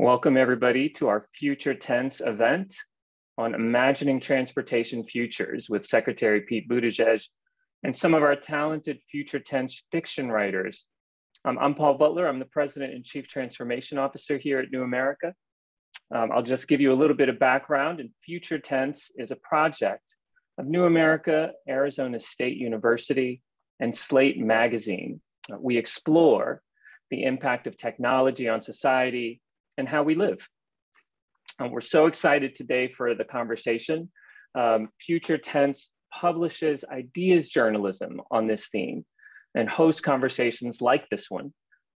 Welcome everybody to our Future Tense event on imagining transportation futures with Secretary Pete Buttigieg and some of our talented Future Tense fiction writers. Um, I'm Paul Butler. I'm the President and Chief Transformation Officer here at New America. Um, I'll just give you a little bit of background and Future Tense is a project of New America, Arizona State University, and Slate Magazine. Uh, we explore the impact of technology on society and how we live. And we're so excited today for the conversation. Um, Future Tense publishes ideas journalism on this theme and hosts conversations like this one,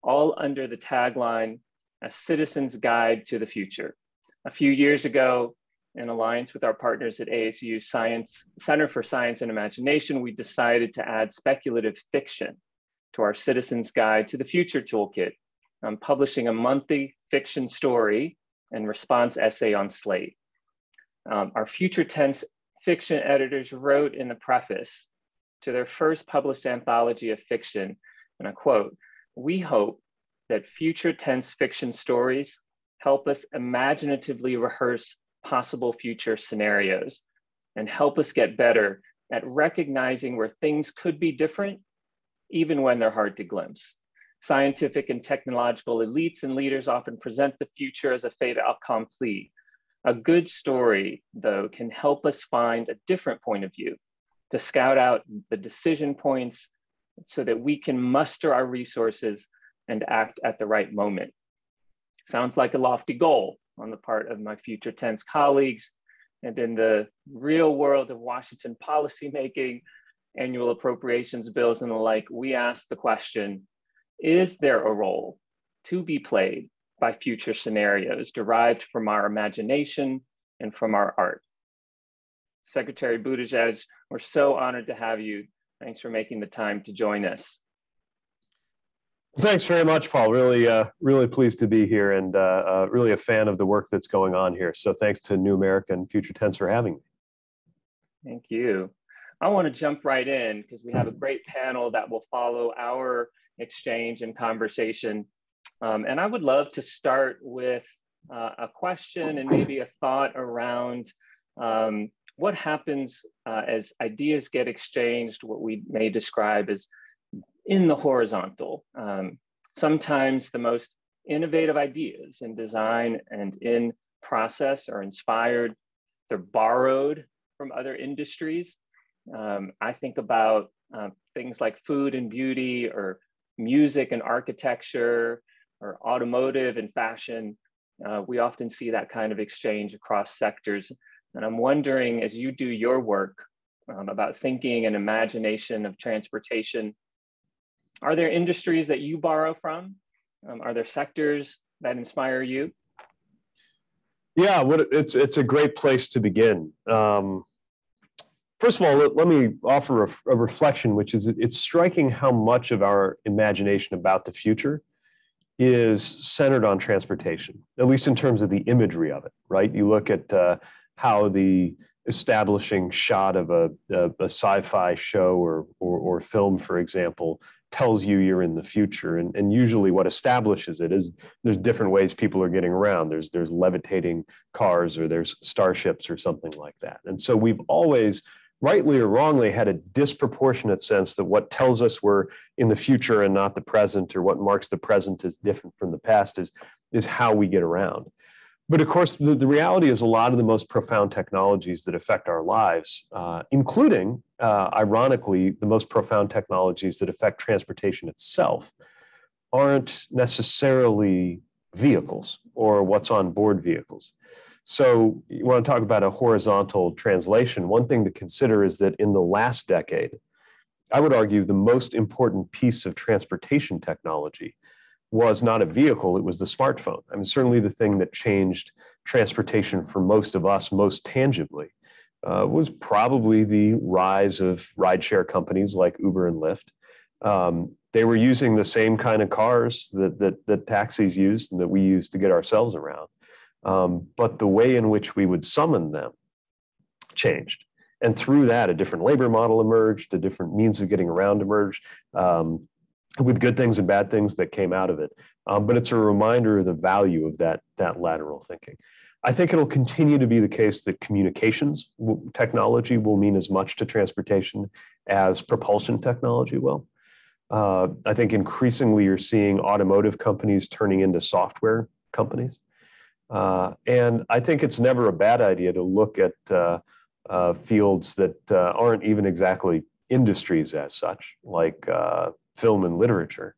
all under the tagline, A Citizen's Guide to the Future. A few years ago, in alliance with our partners at ASU Science Center for Science and Imagination, we decided to add speculative fiction to our Citizen's Guide to the Future toolkit, um, publishing a monthly fiction story and response essay on Slate. Um, our future tense fiction editors wrote in the preface to their first published anthology of fiction, and I quote, we hope that future tense fiction stories help us imaginatively rehearse possible future scenarios and help us get better at recognizing where things could be different, even when they're hard to glimpse. Scientific and technological elites and leaders often present the future as a fait accompli. A good story, though, can help us find a different point of view to scout out the decision points so that we can muster our resources and act at the right moment. Sounds like a lofty goal on the part of my future tense colleagues. And in the real world of Washington policymaking, annual appropriations bills and the like, we ask the question, is there a role to be played by future scenarios derived from our imagination and from our art? Secretary Buttigieg, we're so honored to have you. Thanks for making the time to join us. Thanks very much, Paul. Really, uh, really pleased to be here and uh, uh, really a fan of the work that's going on here. So thanks to New America and Future Tense for having me. Thank you. I want to jump right in because we have a great panel that will follow our exchange and conversation. Um, and I would love to start with uh, a question and maybe a thought around um, what happens uh, as ideas get exchanged, what we may describe as in the horizontal. Um, sometimes the most innovative ideas in design and in process are inspired, they're borrowed from other industries. Um, I think about uh, things like food and beauty or music and architecture or automotive and fashion. Uh, we often see that kind of exchange across sectors. And I'm wondering, as you do your work um, about thinking and imagination of transportation, are there industries that you borrow from? Um, are there sectors that inspire you? Yeah, what it's it's a great place to begin. Um, first of all, let, let me offer a, a, reflection, which is it's striking how much of our imagination about the future is centered on transportation, at least in terms of the imagery of it. Right? You look at uh, how the establishing shot of a, a, a sci-fi show or, or, or film, for example, tells you you're in the future. And, and usually what establishes it is there's different ways people are getting around. There's there's levitating cars or there's starships or something like that. And so we've always rightly or wrongly had a disproportionate sense that what tells us we're in the future and not the present or what marks the present as different from the past is is how we get around but of course, the, the reality is a lot of the most profound technologies that affect our lives, uh, including, uh, ironically, the most profound technologies that affect transportation itself, aren't necessarily vehicles or what's on board vehicles. So, you want to talk about a horizontal translation. One thing to consider is that in the last decade, I would argue the most important piece of transportation technology was not a vehicle, it was the smartphone. I mean, certainly the thing that changed transportation for most of us most tangibly uh, was probably the rise of rideshare companies like Uber and Lyft. Um, they were using the same kind of cars that, that, that taxis used and that we used to get ourselves around. Um, but the way in which we would summon them changed. And through that, a different labor model emerged, a different means of getting around emerged. Um, with good things and bad things that came out of it. Um, but it's a reminder of the value of that, that lateral thinking. I think it'll continue to be the case that communications technology will mean as much to transportation as propulsion technology will. Uh, I think increasingly you're seeing automotive companies turning into software companies. Uh, and I think it's never a bad idea to look at uh, uh fields that aren't even exactly industries as such, like film and literature,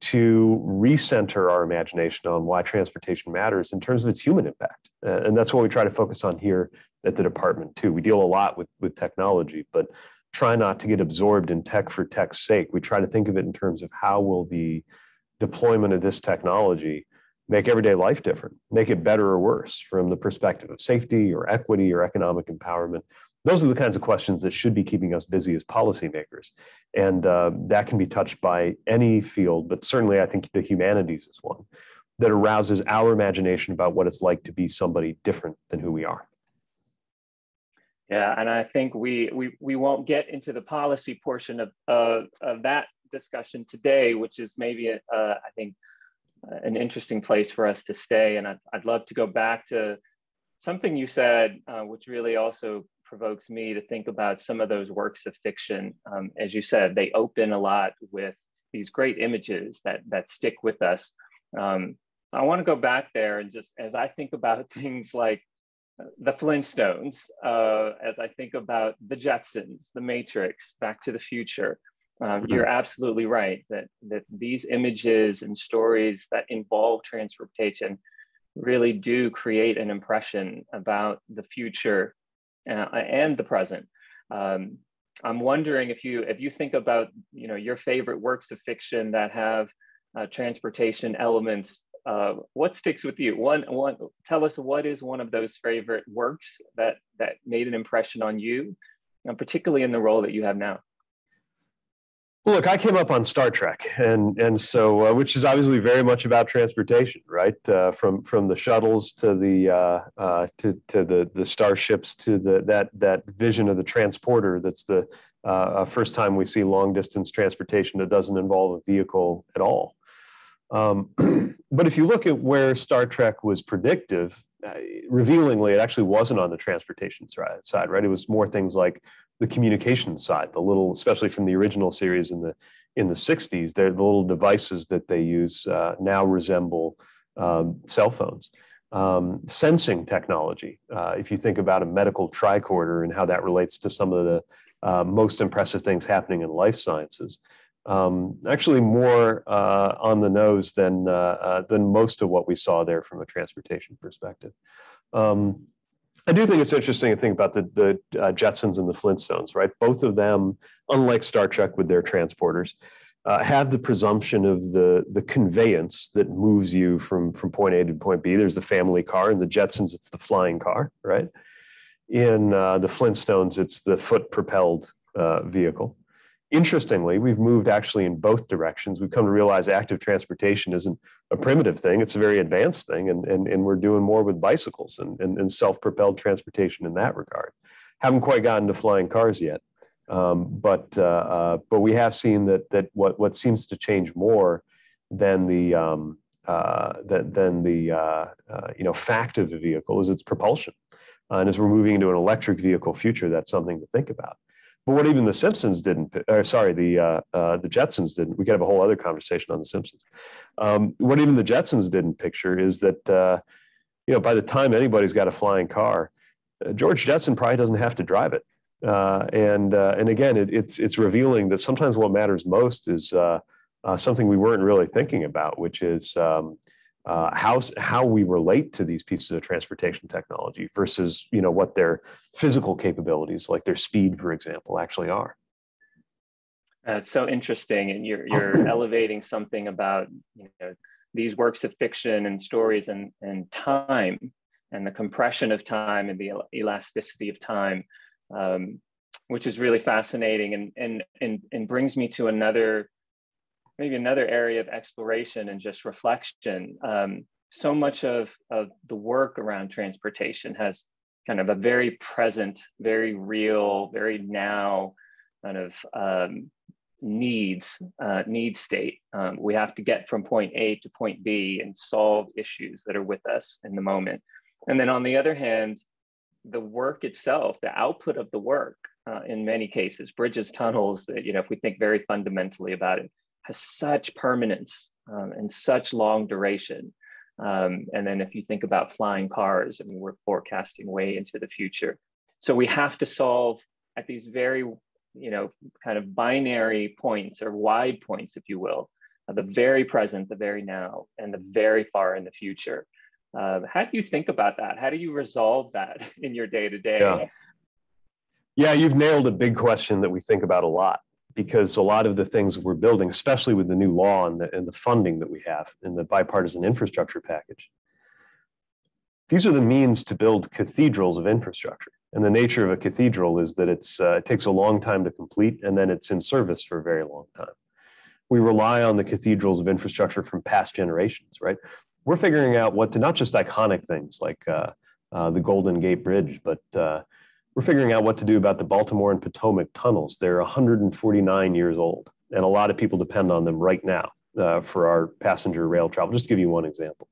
to recenter our imagination on why transportation matters in terms of its human impact. and that's what we try to focus on here at the department too. We deal a lot with, with technology, but try not to get absorbed in tech for tech's sake. We try to think of it in terms of how will the deployment of this technology make everyday life different, make it better or worse from the perspective of safety or equity or economic empowerment. Those are the kinds of questions that should be keeping us busy as policymakers. And uh, that can be touched by any field, but certainly I think the humanities is one that arouses our imagination about what it's like to be somebody different than who we are. Yeah, and I think we we we won't get into the policy portion of of, of that discussion today, which is maybe uh, I think an interesting place for us to stay. And I'd, I'd love to go back to something you said, uh, which really also provokes me to think about some of those works of fiction. Um, as you said, they open a lot with these great images that that stick with us. Um, I want to go back there and just as I think about things like the Flintstones, uh, as I think about the Jetsons, the Matrix, Back to the Future, um, mm-hmm. you're absolutely right that that these images and stories that involve transportation really do create an impression about the future uh, and the present. Um, I'm wondering if you if you think about you know your favorite works of fiction that have uh, transportation elements uh, what sticks with you? One, one, tell us what is one of those favorite works that that made an impression on you, and particularly in the role that you have now. Look, I came up on Star Trek, and and so uh, which is obviously very much about transportation, right? Uh, from from the shuttles to the uh, uh to to the the starships to the that that vision of the transporter. That's the uh, first time we see long distance transportation that doesn't involve a vehicle at all. Um, but if you look at where Star Trek was predictive, uh, revealingly, it actually wasn't on the transportation side, right? It was more things like the communication side, the little, especially from the original series in the in the 60s, they're the little devices that they use uh, now resemble um, cell phones. Um, sensing technology, uh, if you think about a medical tricorder and how that relates to some of the uh, most impressive things happening in life sciences, um, actually more uh, on the nose than uh, uh, than most of what we saw there from a transportation perspective. Um, I do think it's interesting to think about the the uh, Jetsons and the Flintstones, right? Both of them, unlike Star Trek with their transporters, uh, have the presumption of the the conveyance that moves you from from point A to point B. There's the family car, and the Jetsons, it's the flying car, right? In uh, the Flintstones, it's the foot propelled vehicle interestingly, we've moved actually in both directions. We've come to realize active transportation isn't a primitive thing, it's a very advanced thing. And, and, and we're doing more with bicycles and, and, and self propelled transportation in that regard. Haven't quite gotten to flying cars yet. Um, but uh, uh, but we have seen that that what what seems to change more than the um, uh, than, than the uh, uh, you know fact of the vehicle is its propulsion, uh, and as we're moving into an electric vehicle future, that's something to think about. But what even the Simpsons didn't, or sorry, the uh, uh, the Jetsons didn't. We could have a whole other conversation on the Simpsons. Um, what even the Jetsons didn't picture is that uh, you know by the time anybody's got a flying car, uh, George Jetson probably doesn't have to drive it. Uh, and uh, and again, it, it's it's revealing that sometimes what matters most is something we weren't really thinking about, which is um, uh, how how we relate to these pieces of transportation technology versus you know what their physical capabilities, like their speed, for example, actually are. That's so interesting, and you're you're elevating something about you know these works of fiction and stories and and time and the compression of time and the elasticity of time, um, which is really fascinating and and and and brings me to another maybe another area of exploration and just reflection. Um, so much of, of the work around transportation has kind of a very present, very real, very now kind of um, needs uh, need state. Um, we have to get from point A to point B and solve issues that are with us in the moment. And then on the other hand, the work itself, the output of the work, uh, in many cases, bridges, tunnels, that you know, if we think very fundamentally about it, has such permanence um, and such long duration. Um, and then if you think about flying cars, I mean, we're forecasting way into the future. So we have to solve at these very, you know, kind of binary points or wide points, if you will, the very present, the very now, and the very far in the future. Uh, how do you think about that? How do you resolve that in your day to day? Yeah, you've nailed a big question that we think about a lot because a lot of the things we're building, especially with the new law and the, and the funding that we have in the bipartisan infrastructure package, these are the means to build cathedrals of infrastructure. And the nature of a cathedral is that it's, uh, it takes a long time to complete and then it's in service for a very long time. We rely on the cathedrals of infrastructure from past generations, right? We're figuring out what to not just iconic things like uh, uh, the Golden Gate Bridge, but uh, we're figuring out what to do about the Baltimore and Potomac tunnels. They're 149 years old, and a lot of people depend on them right now uh, for our passenger rail travel. Just give you one example.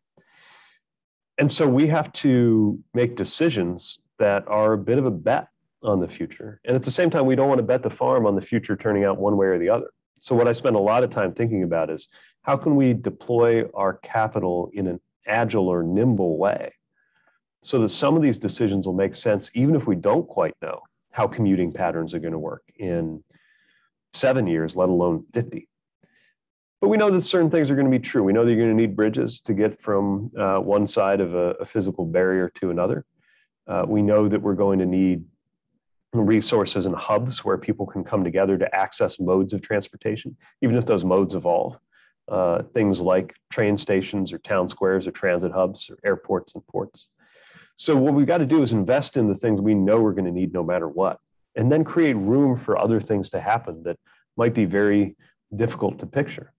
And so we have to make decisions that are a bit of a bet on the future. And at the same time, we don't want to bet the farm on the future turning out one way or the other. So, what I spend a lot of time thinking about is how can we deploy our capital in an agile or nimble way so that some of these decisions will make sense even if we don't quite know how commuting patterns are going to work in seven years, let alone 50. But we know that certain things are going to be true. We know that you're going to need bridges to get from uh, one side of a, a, physical barrier to another. Uh, we know that we're going to need resources and hubs where people can come together to access modes of transportation, even if those modes evolve. Uh, things like train stations or town squares or transit hubs or airports and ports. So what we've got to do is invest in the things we know we're going to need no matter what, and then create room for other things to happen that might be very difficult to picture.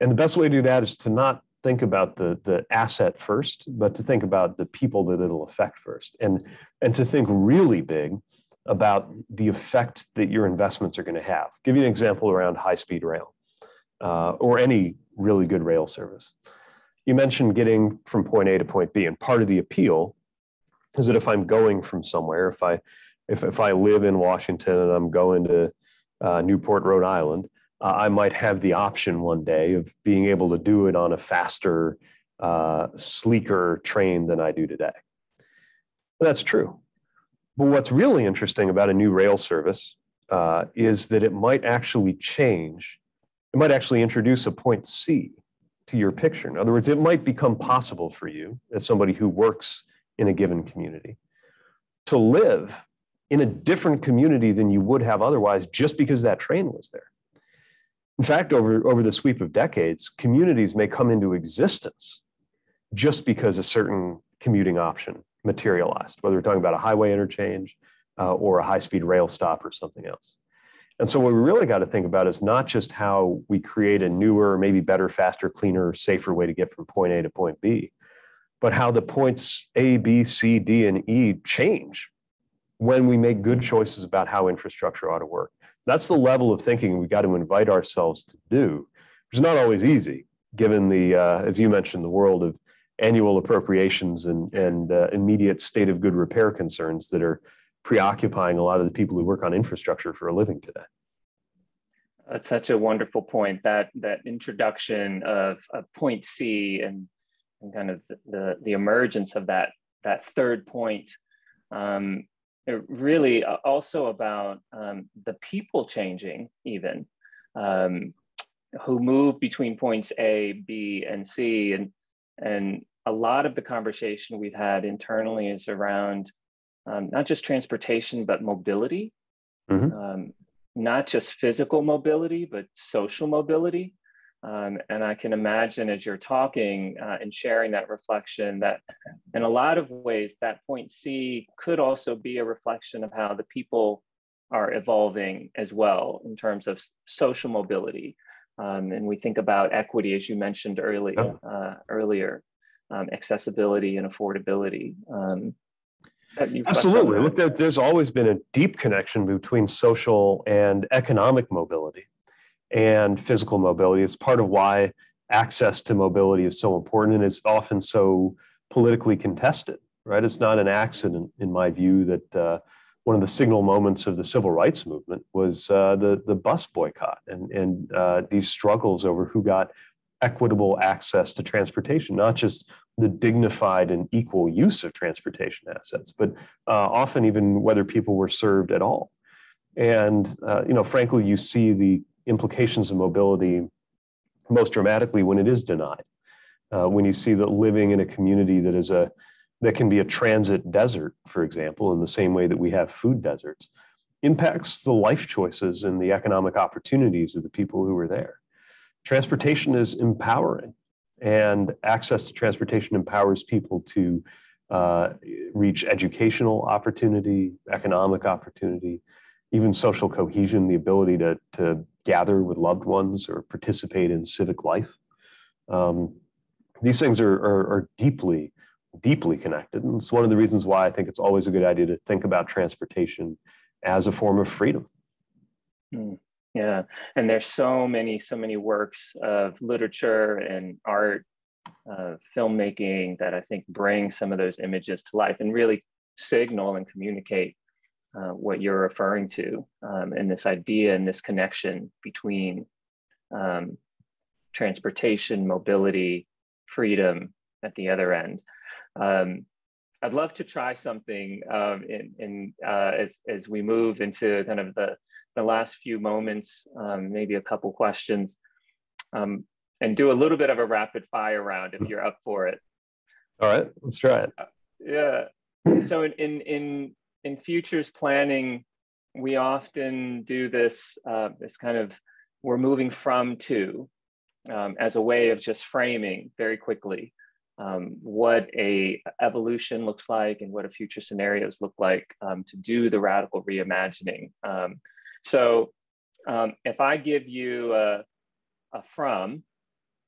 And the best way to do that is to not think about the, the asset first, but to think about the people that it'll affect first. And, and to think really big about the effect that your investments are going to have. Give you an example around high-speed rail uh, or any really good rail service. You mentioned getting from point A to point B, and part of the appeal is that if I'm going from somewhere, if I if, if I live in Washington and I'm going to uh, Newport, Rhode Island, uh, I might have the option one day of being able to do it on a faster, uh, sleeker train than I do today. that's true. But what's really interesting about a new rail service uh, is that it might actually change. It might actually introduce a point C to your picture. In other words, it might become possible for you as somebody who works in a given community. To live in a different community than you would have otherwise just because that train was there. In fact, over, over the sweep of decades, communities may come into existence just because a certain commuting option materialized, whether we're talking about a highway interchange uh, or a high speed rail stop or something else. And so, what we really got to think about is not just how we create a newer, maybe better, faster, cleaner, safer way to get from point A to point B, but how the points A, B, C, D, and E change when we make good choices about how infrastructure ought to work. That's the level of thinking we got to invite ourselves to do, which is not always easy, given the, uh, as you mentioned, the world of annual appropriations and, and uh, immediate state of good repair concerns that are preoccupying a lot of the people who work on infrastructure for a living today. That's such a wonderful point. That that introduction of, of point C and and kind of the, the emergence of that, that third point. Um, really also about um, the people changing even, um, who move between points A, B, and C. And, and a lot of the conversation we've had internally is around um, not just transportation, but mobility. Mm-hmm. Um, not just physical mobility, but social mobility. Um, and I can imagine as you're talking uh, and sharing that reflection that in a lot of ways, that point C could also be a reflection of how the people are evolving as well in terms of social mobility. Um, and we think about equity, as you mentioned earlier, uh, earlier, um, accessibility and affordability. Um, Absolutely. Look, there's always been a deep connection between social and economic mobility. And physical mobility. It's part of why access to mobility is so important and it's often so politically contested, right? It's not an accident, in my view, that uh, one of the signal moments of the civil rights movement was uh, the, the bus boycott and, and uh, these struggles over who got equitable access to transportation, not just the dignified and equal use of transportation assets, but uh, often even whether people were served at all. And uh, you know, frankly, you see the implications of mobility most dramatically when it is denied. Uh, when you see that living in a community that is a that can be a transit desert, for example, in the same way that we have food deserts, impacts the life choices and the economic opportunities of the people who are there. Transportation is empowering, and access to transportation empowers people to uh, reach educational opportunity, economic opportunity, even social cohesion, the ability to, to gather with loved ones or participate in civic life. Um, these things are, are, are, deeply, deeply connected. And it's one of the reasons why I think it's always a good idea to think about transportation as a form of freedom. Mm, yeah, and there's so many, so many works of literature and art, uh, filmmaking that I think bring some of those images to life and really signal and communicate uh, what you're referring to um, and this idea and this connection between um, transportation, mobility, freedom at the other end. Um, I'd love to try something um, in, in uh, as, as we move into kind of the, the last few moments, um, maybe a couple questions, um, and do a little bit of a rapid fire round if you're up for it. All right, let's try it. Uh, yeah. So in, in, in in futures planning, we often do this, uh, this kind of, we're moving from to um, as a way of just framing very quickly um, what a evolution looks like and what a future scenarios look like um, to do the radical reimagining. Um, so um, if I give you a, a, from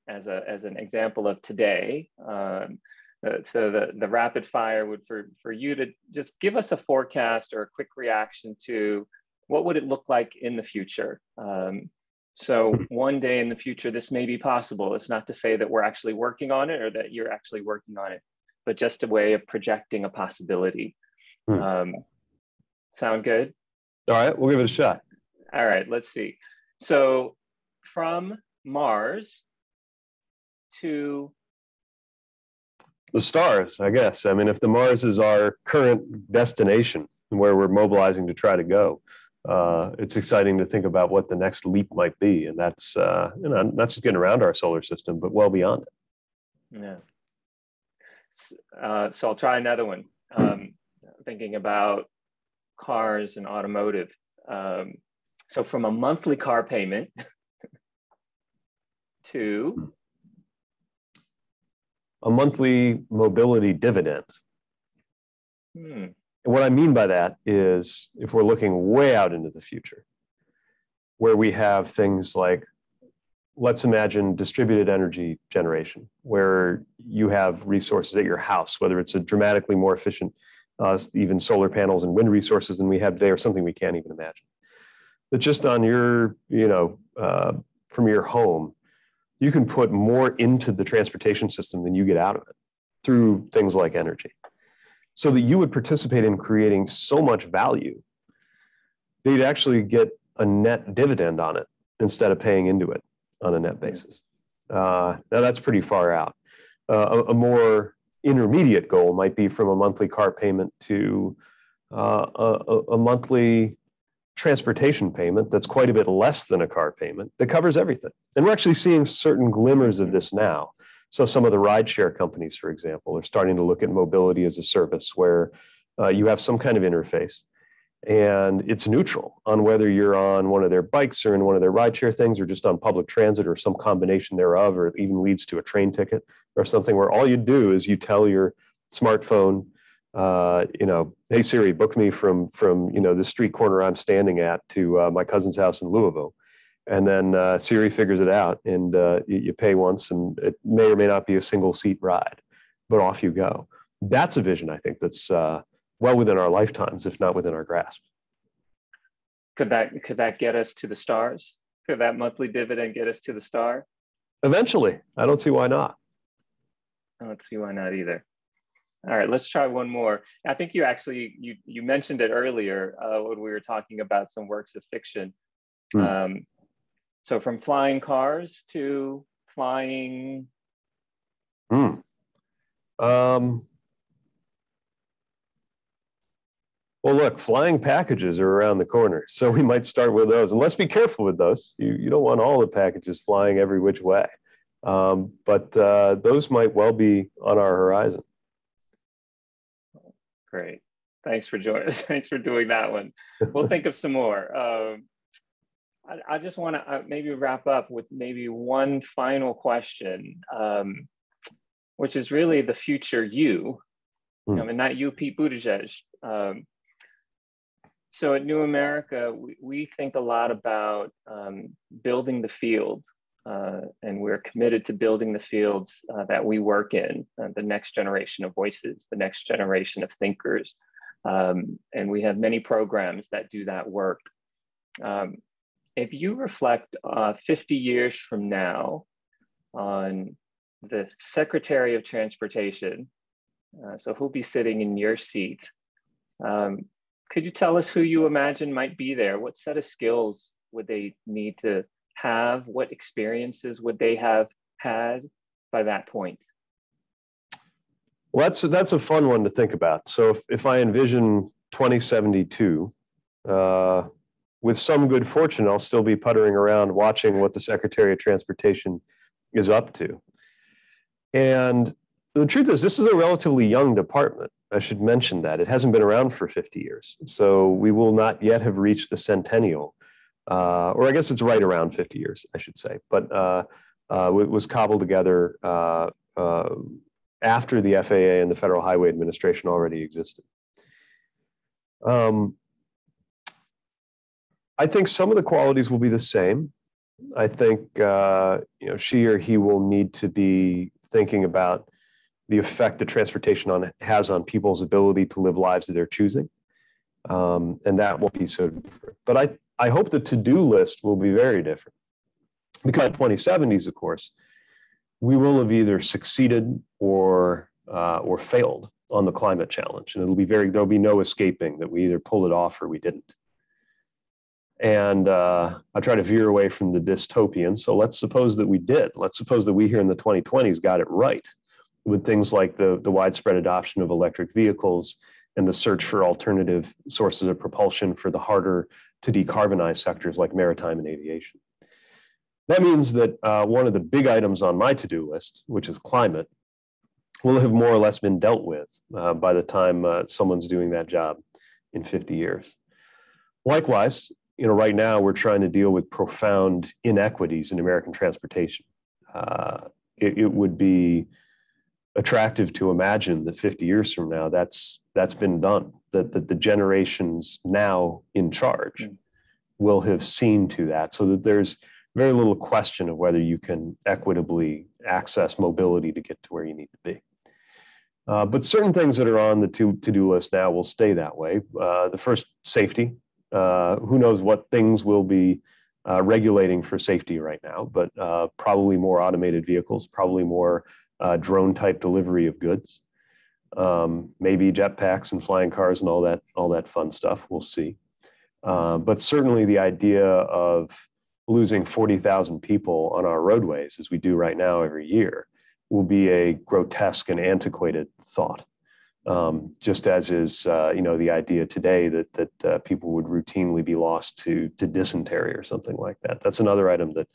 as, a, as an example of today, um, uh, so the, the rapid fire would for, for you to just give us a forecast or a quick reaction to what would it look like in the future. Um, so hmm. one day in the future, this may be possible. It's not to say that we're actually working on it or that you're actually working on it, but just a way of projecting a possibility. Hmm. Um, sound good? All right, we'll give it a shot. All right, let's see. So from Mars to the stars, I guess. I mean, if the Mars is our current destination where we're mobilizing to try to go, uh, it's exciting to think about what the next leap might be, and that's uh, you know not just getting around our solar system, but well beyond it. Yeah. Uh, so I'll try another one. Um, thinking about cars and automotive. Um, so from a monthly car payment to a monthly mobility dividend. Hmm. And what I mean by that is if we're looking way out into the future, where we have things like, let's imagine distributed energy generation, where you have resources at your house, whether it's a dramatically more efficient, uh, even solar panels and wind resources than we have today, or something we can't even imagine. But just on your, you know, uh, from your home, you can put more into the transportation system than you get out of it through things like energy. So that you would participate in creating so much value, they'd actually get a net dividend on it instead of paying into it on a net basis. Uh, now that's pretty far out. Uh, a, a, more intermediate goal might be from a monthly car payment to uh, a, a monthly transportation payment that's quite a bit less than a car payment that covers everything. And we're actually seeing certain glimmers of this now. So, some of the rideshare companies, for example, are starting to look at mobility as a service where uh, you have some kind of interface and it's neutral on whether you're on one of their bikes or in one of their rideshare things or just on public transit or some combination thereof, or it even leads to a train ticket or something where all you do is you tell your smartphone uh, you know, hey Siri, book me from from you know the street corner I'm standing at to uh, my cousin's house in Louisville, and then uh, Siri figures it out, and uh, you, you, pay once, and it may or may not be a single seat ride, but off you go. That's a vision I think that's uh, well within our lifetimes, if not within our grasp. Could that could that get us to the stars? Could that monthly dividend get us to the star? Eventually. I don't see why not. I don't see why not either. All right, let's try one more. I think you actually you you mentioned it earlier uh, when we were talking about some works of fiction. Hmm. Um, so from flying cars to flying. Hmm. Um, well, look, flying packages are around the corner, so we might start with those. And let's be careful with those. You, you don't want all the packages flying every which way. Um, but uh, those might well be on our horizon. Great. Thanks for joining. Thanks for doing that one. We'll think of some more. Um, I, I, just want to uh, maybe wrap up with maybe one final question, um, which is really the future you, mm. um, and not you, Pete Buttigieg. Um, so at New America, we, we think a lot about um, building the field, uh, and we're committed to building the fields uh, that we work in, uh, the next generation of voices, the next generation of thinkers. Um, and we have many programs that do that work. Um, if you reflect uh, 50 years from now on the Secretary of Transportation, uh, so who'll be sitting in your seat, um, could you tell us who you imagine might be there? What set of skills would they need to have? What experiences would they have had by that point? Well, that's that's a fun one to think about. So if, if I envision 2072, uh, with some good fortune, I'll still be puttering around watching what the Secretary of Transportation is up to. And the truth is, this is a relatively young department. I should mention that. It hasn't been around for 50 years. So we will not yet have reached the centennial, uh, or I guess it's right around 50 years, I should say. But uh, uh, it was cobbled together uh, uh, after the FAA and the Federal Highway Administration already existed. Um, I think some of the qualities will be the same. I think uh, you know she or he will need to be thinking about the effect that transportation on has on people's ability to live lives of their choosing. Um, and that won't be so different. But I, I hope the to-do list will be very different. Because in the 2070s, of course, we will have either succeeded or uh, or failed on the climate challenge. And it'll be very, there'll be no escaping that we either pulled it off or we didn't. And uh, I try to veer away from the dystopian. So let's suppose that we did. Let's suppose that we here in the 2020s got it right with things like the, the widespread adoption of electric vehicles and the search for alternative sources of propulsion for the harder to decarbonize sectors like maritime and aviation. That means that uh, one of the big items on my to-do list, which is climate, will have more or less been dealt with uh, by the time uh, someone's doing that job in 50 years. Likewise, you know, right now we're trying to deal with profound inequities in American transportation. Uh, it, it would be attractive to imagine that 50 years from now that's that's been done that, that the generations now in charge mm. will have seen to that so that there's very little question of whether you can equitably access mobility to get to where you need to be. Uh, but certain things that are on the to, to-do list now will stay that way. Uh, the first safety. Uh, who knows what things will be uh, regulating for safety right now but uh, probably more automated vehicles probably more uh, drone type delivery of goods, um, maybe jetpacks and flying cars and all that all that fun stuff. We'll see. Uh, but certainly the idea of losing 40,000 people on our roadways, as we do right now every year, will be a grotesque and antiquated thought. Um, just as is, uh, you know, the idea today that that uh, people would routinely be lost to to dysentery or something like that. That's another item that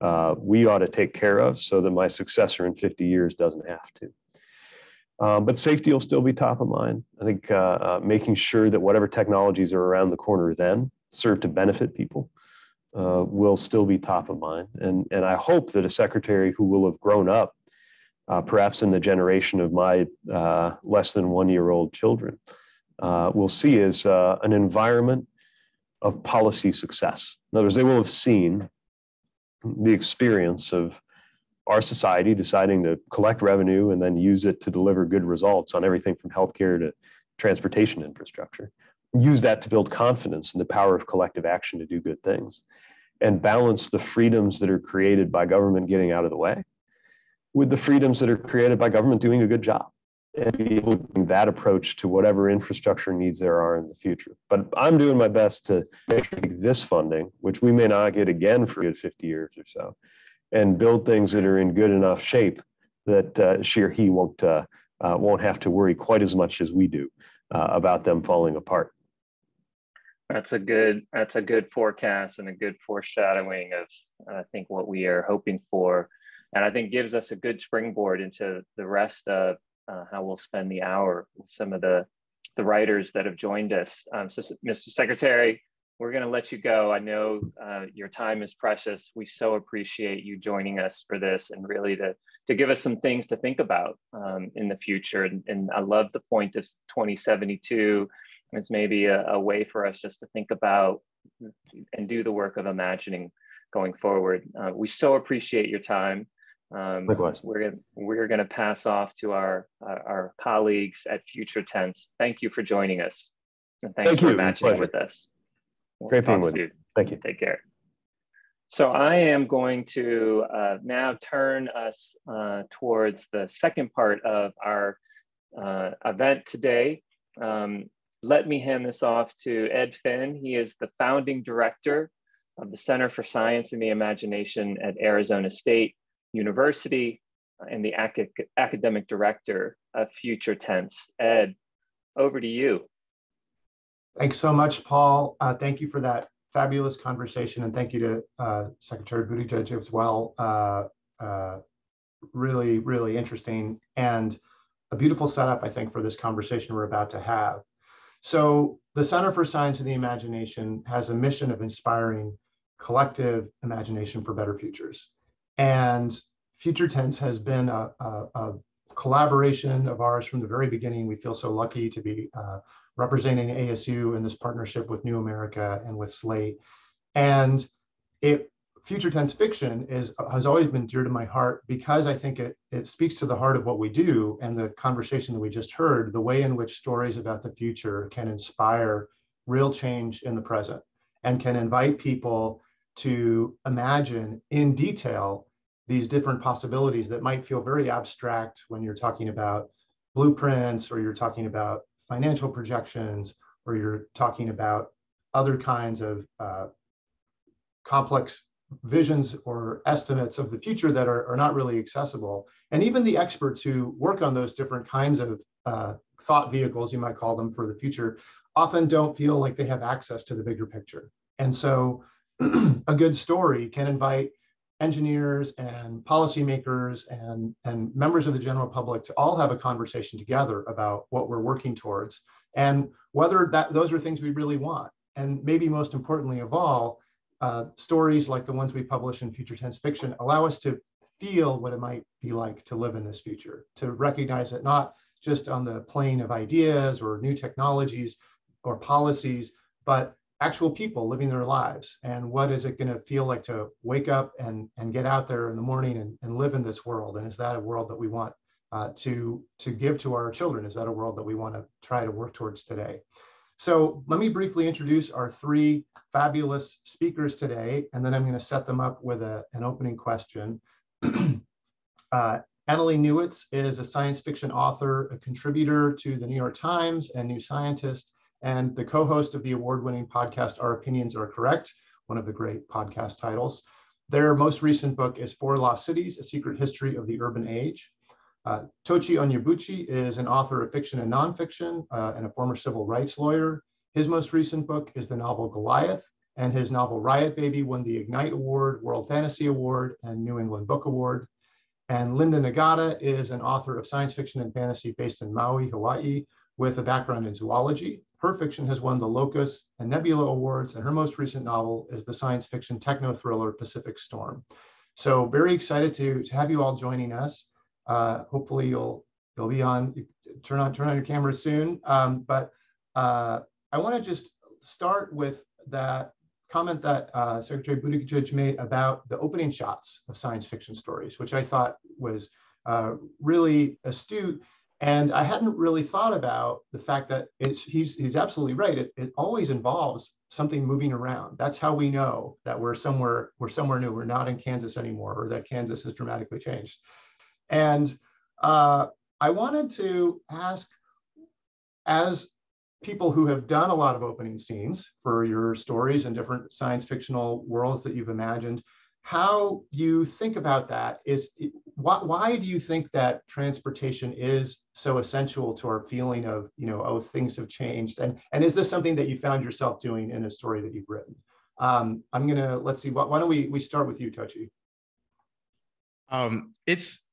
uh, we ought to take care of so that my successor in 50 years doesn't have to. Um, but safety will still be top of mind. I think uh, uh, making sure that whatever technologies are around the corner then serve to benefit people uh, will still be top of mind. And, and I hope that a secretary who will have grown up, uh, perhaps in the generation of my uh, less than one year old children, will see as an environment of policy success. In other words, they will have seen the experience of our society deciding to collect revenue and then use it to deliver good results on everything from healthcare to transportation infrastructure. Use that to build confidence in the power of collective action to do good things. and balance the freedoms that are created by government getting out of the way with the freedoms that are created by government doing a good job and be able to bring that approach to whatever infrastructure needs there are in the future. But I'm doing my best to make this funding, which we may not get again for good 50 years or so, and build things that are in good enough shape that uh, she or he won't uh, uh, won't have to worry quite as much as we do uh, about them falling apart. That's a good that's a good forecast and a good foreshadowing of I think what we are hoping for, and I think gives us a good springboard into the rest of uh, how we'll spend the hour with some of the the writers that have joined us. Um, so, Mr. Secretary, we're going to let you go. I know uh, your time is precious. We so appreciate you joining us for this and really to, to give us some things to think about um, in the future. And, and, I love the point of 2072. It's maybe a, a, way for us just to think about and do the work of imagining going forward. Uh, we so appreciate your time. Um, Likewise. We're we're going to pass off to our uh, our colleagues at Future Tense. Thank you for joining us, and thanks Thank for you. imagining with us. We'll Great being with you. Thank you. Take care. So I am going to uh, now turn us uh, towards the second part of our uh, event today. Um, let me hand this off to Ed Finn. He is the founding director of the Center for Science and the Imagination at Arizona State University and the ac academic director of Future Tense. Ed, over to you. Thanks so much, Paul. Uh, thank you for that fabulous conversation, and thank you to uh, Secretary Buttigieg as well. Uh, uh, really, really interesting and a beautiful setup, I think, for this conversation we're about to have. So, the Center for Science and the Imagination has a mission of inspiring collective imagination for better futures. And Future Tense has been a, a, a collaboration of ours from the very beginning. We feel so lucky to be uh, representing ASU in this partnership with New America and with Slate. And it future tense fiction is has always been dear to my heart because I think it it speaks to the heart of what we do and the conversation that we just heard, the way in which stories about the future can inspire real change in the present and can invite people to imagine in detail these different possibilities that might feel very abstract when you're talking about blueprints or you're talking about financial projections or you're talking about other kinds of uh, complex visions or estimates of the future that are, are not really accessible. And even the experts who work on those different kinds of uh, thought vehicles, you might call them for the future, often don't feel like they have access to the bigger picture. And so a good story can invite engineers and policymakers and, and members of the general public to all have a conversation together about what we're working towards and whether that those are things we really want. And maybe most importantly of all, uh, stories like the ones we publish in Future Tense Fiction allow us to feel what it might be like to live in this future, to recognize it not just on the plane of ideas or new technologies or policies, but actual people living their lives and what is it going to feel like to wake up and, and get out there in the morning and, and live in this world? And is that a world that we want uh, to to give to our children? Is that a world that we want to try to work towards today? So let me briefly introduce our three fabulous speakers today and then i'm going to set them up with a, an opening question. Uh, Newitz is a science fiction author, a contributor to the New York Times and New Scientist, and the co-host of the award-winning podcast Our Opinions Are Correct, one of the great podcast titles. Their most recent book is Four Lost Cities, A Secret History of the Urban Age. Uh, Tochi Onyebuchi is an author of fiction and nonfiction uh, and a former civil rights lawyer. His most recent book is the novel Goliath, and his novel Riot Baby won the Ignyte Award, World Fantasy Award, and New England Book Award. And Linda Nagata is an author of science fiction and fantasy based in Maui, Hawaii, with a background in zoology. Her fiction has won the Locus and Nebula Awards, and her most recent novel is the science fiction techno thriller Pacific Storm. So very excited to, to have you all joining us. Uh, hopefully you'll you'll be on turn on turn on your camera soon. Um, but uh, I want to just start with that comment that uh, Secretary Buttigieg made about the opening shots of science fiction stories, which I thought was uh, really astute And I hadn't really thought about the fact that he's, he's absolutely right. It, it always involves something moving around. That's how we know that we're somewhere, we're somewhere new. We're not in Kansas anymore, or that Kansas has dramatically changed. And uh, I wanted to ask, as people who have done a lot of opening scenes for your stories and different science fictional worlds that you've imagined, how you think about that is why, why do you think that transportation is so essential to our feeling of you know oh things have changed and and is this something that you found yourself doing in a story that you've written um, i'm gonna let's see why, why don't we we start with you tochi um, it's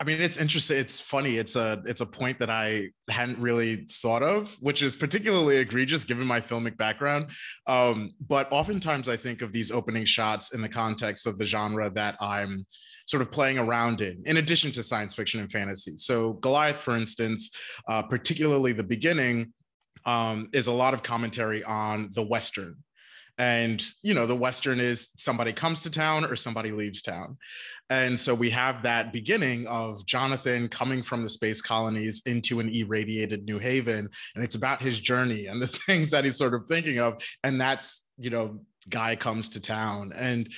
I mean, it's interesting. It's funny. It's a it's a point that I hadn't really thought of, which is particularly egregious given my filmic background. Um, but oftentimes, I think of these opening shots in the context of the genre that I'm sort of playing around in, in addition to science fiction and fantasy. So Goliath, for instance, uh, particularly the beginning, um, is a lot of commentary on the Western. And you know the western is somebody comes to town or somebody leaves town. And so we have that beginning of jonathan coming from the space colonies into an irradiated new haven and it's about his journey and the things that he's sort of thinking of and that's you know guy comes to town. And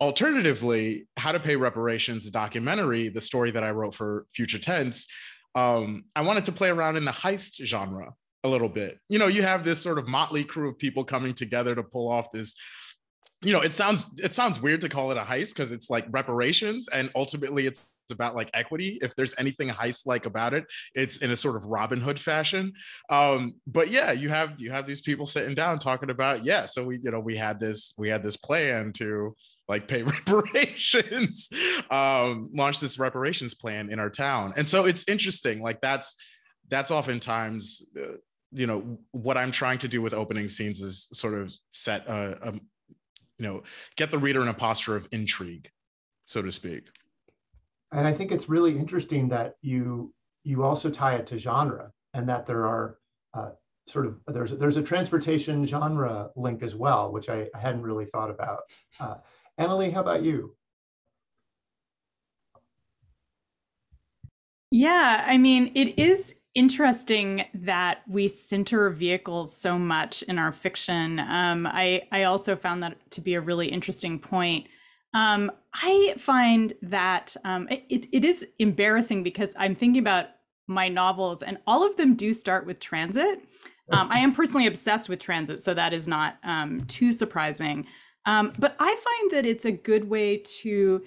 alternatively how to pay reparations the documentary the story that i wrote for future tense um, i wanted to play around in the heist genre a little bit. You know, you have this sort of motley crew of people coming together to pull off this you know, it sounds it sounds weird to call it a heist because it's like reparations and ultimately it's about like equity. If there's anything heist like about it, it's in a sort of Robin Hood fashion. Um, but yeah, you have you have these people sitting down talking about yeah. So we you know we had this we had this plan to like pay reparations, um, launch this reparations plan in our town, and so it's interesting. Like that's that's oftentimes uh, you know what i'm trying to do with opening scenes is sort of set a, a, you know get the reader in a posture of intrigue so to speak and i think it's really interesting that you you also tie it to genre and that there are uh, sort of there's there's a transportation genre link as well which i, I hadn't really thought about uh, how about you yeah i mean it is interesting that we center vehicles so much in our fiction. Um, I, I also found that to be a really interesting point. Um, I find that um, it, it is embarrassing because I'm thinking about my novels, and all of them do start with transit. Um, I am personally obsessed with transit, so that is not um, too surprising. Um, but I find that it's a good way to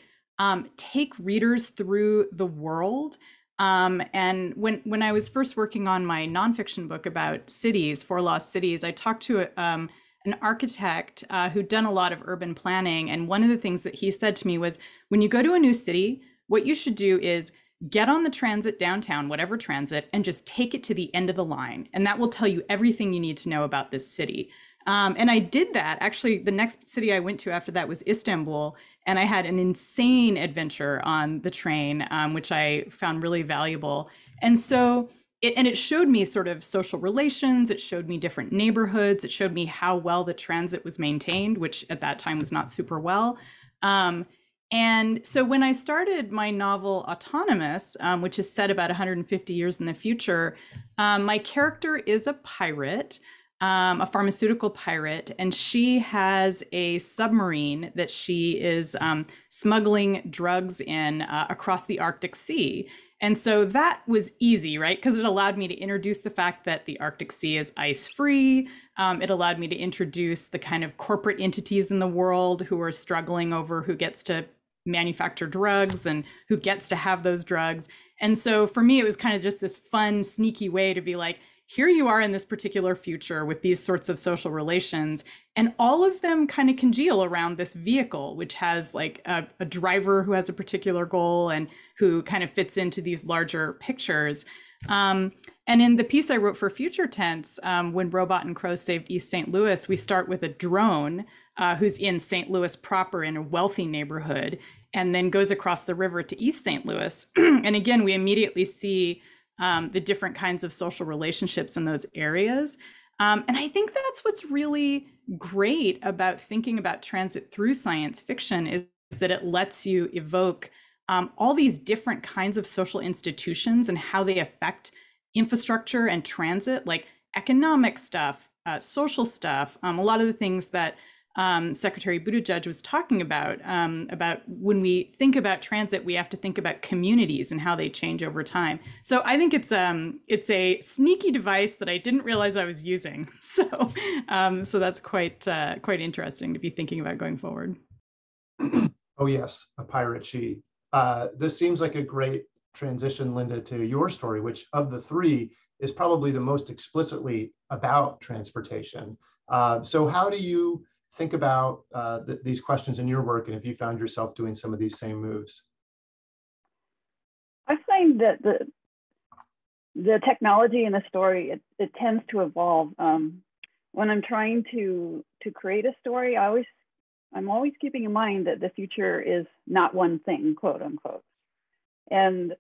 take readers through the world um, and when when I was first working on my nonfiction book about cities, four lost cities, I talked to um, an architect uh, who'd done a lot of urban planning, and one of the things that he said to me was, when you go to a new city, what you should do is get on the transit downtown, whatever transit, and just take it to the end of the line, and that will tell you everything you need to know about this city. Um, and I did that. Actually, the next city I went to after that was Istanbul, and I had an insane adventure on the train, um, which I found really valuable. And so, it, and it showed me sort of social relations. It showed me different neighborhoods. It showed me how well the transit was maintained, which at that time was not super well. Um, and so when I started my novel Autonomous, um, which is set about 150 years in the future, um, my character is a pirate um, a pharmaceutical pirate, and she has a submarine that she is um, smuggling drugs in uh, across the Arctic Sea. And so that was easy, right? Because it allowed me to introduce the fact that the Arctic Sea is ice free. Um, it allowed me to introduce the kind of corporate entities in the world who are struggling over who gets to manufacture drugs and who gets to have those drugs. And so for me, it was kind of just this fun, sneaky way to be like, here you are in this particular future with these sorts of social relations and all of them kind of congeal around this vehicle which has like a, a, driver who has a particular goal and who kind of fits into these larger pictures um, and in the piece i wrote for future tense um, when robot and crow saved east st louis we start with a drone uh, who's in st louis proper in a wealthy neighborhood and then goes across the river to east st louis and again we immediately see um, the different kinds of social relationships in those areas. Um, and I think that's what's really great about thinking about transit through science fiction is, is that it lets you evoke um, all these different kinds of social institutions and how they affect infrastructure and transit, like economic stuff, uh, social stuff, um, a lot of the things that um, Secretary Buttigieg was talking about, um, about when we think about transit, we have to think about communities and how they change over time. So I think it's um, it's a sneaky device that I didn't realize I was using. So um, so that's quite uh, quite interesting to be thinking about going forward. oh yes, a pirate she. Uh, this seems like a great transition, Linda, to your story, which of the three is probably the most explicitly about transportation. Uh, so how do you think about uh, th these questions in your work and if you found yourself doing some of these same moves? I find that the the technology in the story it, it tends to evolve. Um, when I'm trying to to create a story, I always I'm always keeping in mind that the future is not one thing, quote unquote. And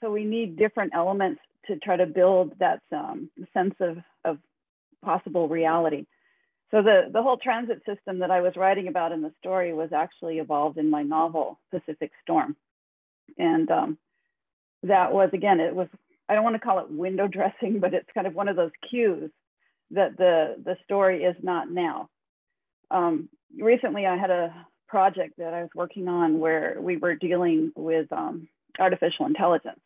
so we need different elements to try to build that um, sense of, of possible reality. So the, the whole transit system that I was writing about in the story was actually evolved in my novel, Pacific Storm. And um, that was, again, it was, I don't want to call it window dressing, but it's kind of one of those cues that the, the story is not now. Um, recently, I had a project that I was working on where we were dealing with um, artificial intelligence.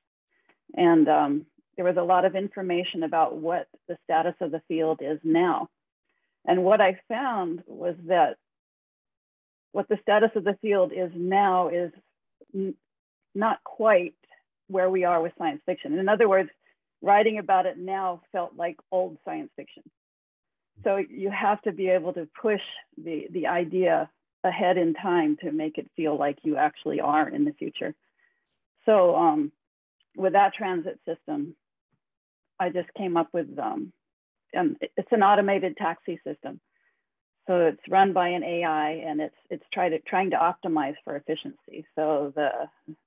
And um, there was a lot of information about what the status of the field is now. And what I found was that what the status of the field is now is not quite where we are with science fiction. In other words, writing about it now felt like old science fiction. So you have to be able to push the, the idea ahead in time to make it feel like you actually are in the future. So um, with that transit system, I just came up with um, um, it's an automated taxi system. So it's run by an AI and it's it's try to, trying to optimize for efficiency. So the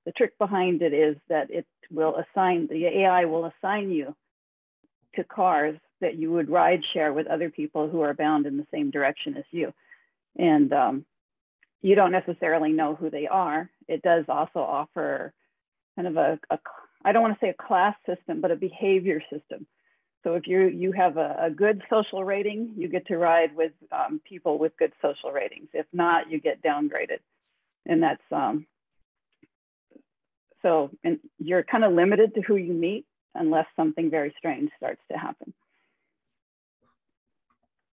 the trick behind it is that it will assign the AI will assign you to cars that you would ride share with other people who are bound in the same direction as you. And um, you don't necessarily know who they are. It does also offer kind of a, a I don't want to say a class system, but a behavior system. So if you you have a, a good social rating, you get to ride with um, people with good social ratings. If not, you get downgraded, and that's um, so. And you're kind of limited to who you meet unless something very strange starts to happen.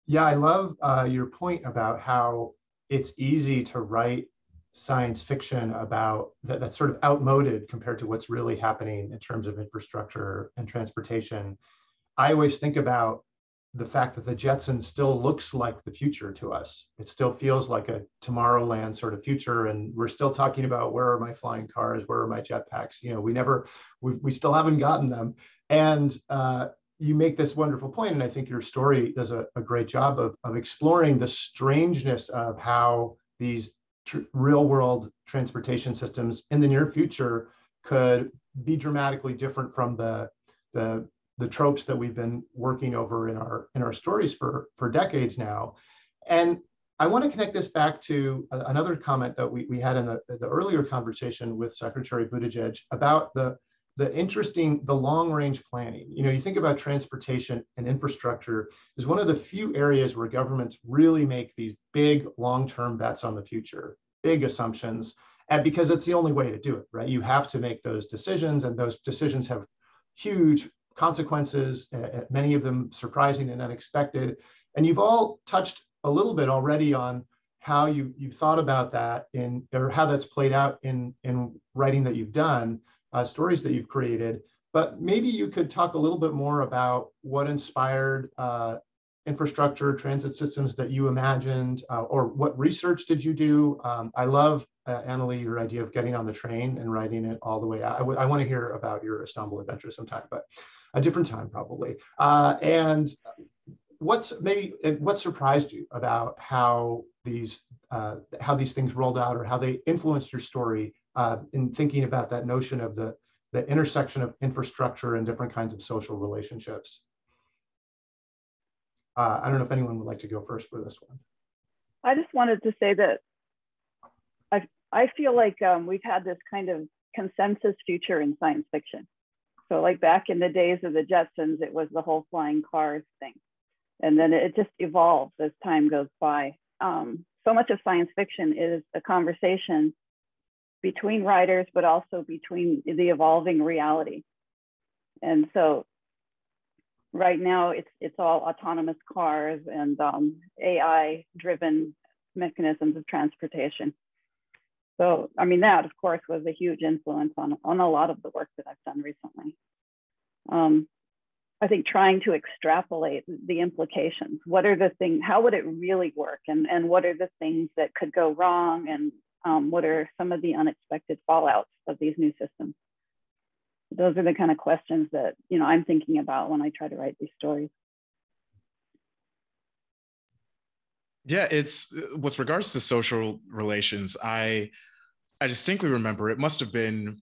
Yeah, I love uh, your point about how it's easy to write science fiction about that, that's sort of outmoded compared to what's really happening in terms of infrastructure and transportation. I always think about the fact that the Jetson still looks like the future to us. It still feels like a Tomorrowland sort of future, and we're still talking about where are my flying cars, where are my jetpacks? You know, we never, we, we still haven't gotten them. And uh, you make this wonderful point, and I think your story does a, a great job of, of exploring the strangeness of how these tr- real world transportation systems in the near future could be dramatically different from the the the tropes that we've been working over in our in our stories for for decades now. And i want to connect this back to another comment that we, we had in the, the earlier conversation with secretary buttigieg about the the interesting the long range planning you know you think about transportation and infrastructure is one of the few areas where governments really make these big long term bets on the future big assumptions and because it's the only way to do it right? You have to make those decisions and those decisions have huge consequences uh, many of them surprising and unexpected. And you've all touched a little bit already on how you you've thought about that in or how that's played out in in writing that you've done uh, stories that you've created. But maybe you could talk a little bit more about what inspired uh, infrastructure, transit systems that you imagined, uh, or what research did you do? Um, I love, uh, Annalee, your idea of getting on the train and riding it all the way out. I, I want to hear about your Istanbul adventure sometime, but a different time probably. Uh, and what's maybe what surprised you about how these uh, how these things rolled out or how they influenced your story uh, in thinking about that notion of the, the intersection of infrastructure and different kinds of social relationships. Uh, I don't know if anyone would like to go first for this one. I just wanted to say that I, I feel like um, we've had this kind of consensus future in science fiction. So like back in the days of the Jetsons, it was the whole flying cars thing. And then it just evolves as time goes by. Um, so much of science fiction is a conversation between writers, but also between the evolving reality. And so right now it's, it's all autonomous cars and um, AI driven mechanisms of transportation. So, I mean, that of course was a huge influence on, on a lot of the work that I've done recently. Um, I think trying to extrapolate the implications. What are the things, how would it really work? And, and what are the things that could go wrong? And um, what are some of the unexpected fallouts of these new systems? Those are the kind of questions that, you know, I'm thinking about when I try to write these stories. Yeah, it's with regards to social relations, I I distinctly remember it must have been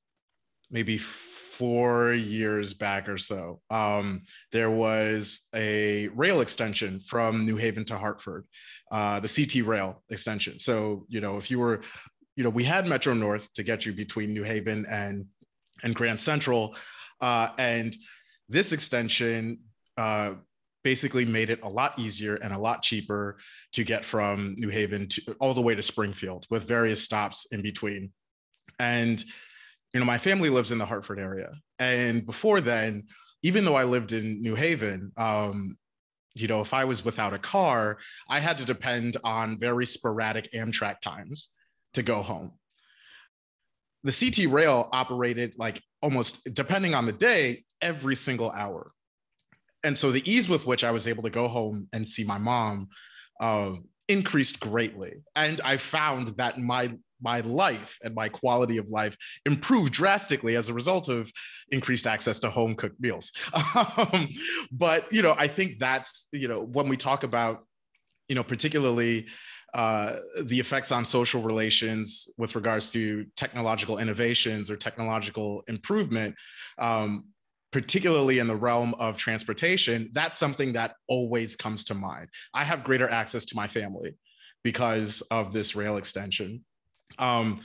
maybe four years back or so. Um, there was a rail extension from New Haven to Hartford, uh, the CT rail extension. So, you know, if you were, you know, we had Metro North to get you between New Haven and and Grand Central, uh, and this extension uh, basically made it a lot easier and a lot cheaper to get from New Haven to all the way to Springfield with various stops in between. And you know, my family lives in the Hartford area. And before then, even though I lived in New Haven, um, you know, if I was without a car, I had to depend on very sporadic Amtrak times to go home. The CT rail operated like almost, depending on the day, every single hour and so the ease with which I was able to go home and see my mom uh, increased greatly. And I found that my my life and my quality of life improved drastically as a result of increased access to home cooked meals. Um, but you know, I think that's you know when we talk about you know particularly uh, the effects on social relations with regards to technological innovations or technological improvement. Um, particularly in the realm of transportation, that's something that always comes to mind. I have greater access to my family because of this rail extension. Um,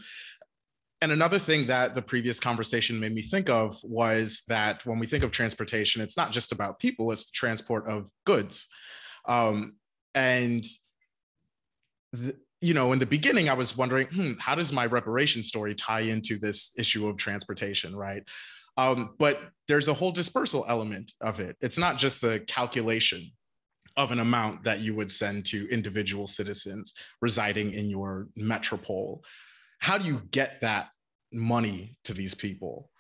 and another thing that the previous conversation made me think of was that when we think of transportation, it's not just about people, it's the transport of goods. Um, and, the, you know, in the beginning, I was wondering, hmm, how does my reparation story tie into this issue of transportation, right? Um, but there's a whole dispersal element of it. It's not just the calculation of an amount that you would send to individual citizens residing in your metropole. How do you get that money to these people?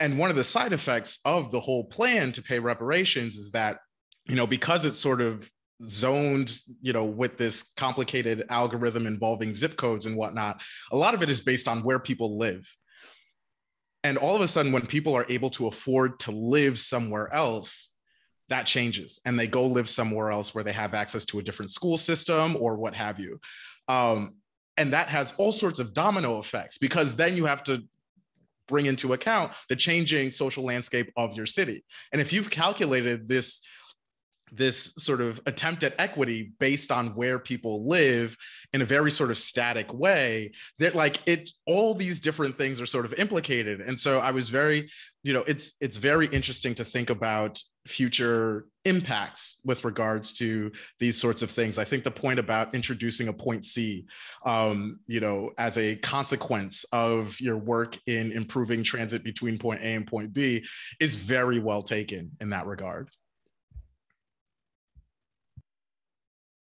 And one of the side effects of the whole plan to pay reparations is that, you know, because it's sort of zoned, you know, with this complicated algorithm involving zip codes and whatnot, a lot of it is based on where people live and all of a sudden, when people are able to afford to live somewhere else, that changes and they go live somewhere else where they have access to a different school system or what have you. Um, and that has all sorts of domino effects because then you have to bring into account the changing social landscape of your city. And if you've calculated this this sort of attempt at equity based on where people live in a very sort of static way that like it all these different things are sort of implicated. And so i was very you know it's it's very interesting to think about future impacts with regards to these sorts of things. I think the point about introducing a point c um, you know as a consequence of your work in improving transit between point a and point b is very well taken in that regard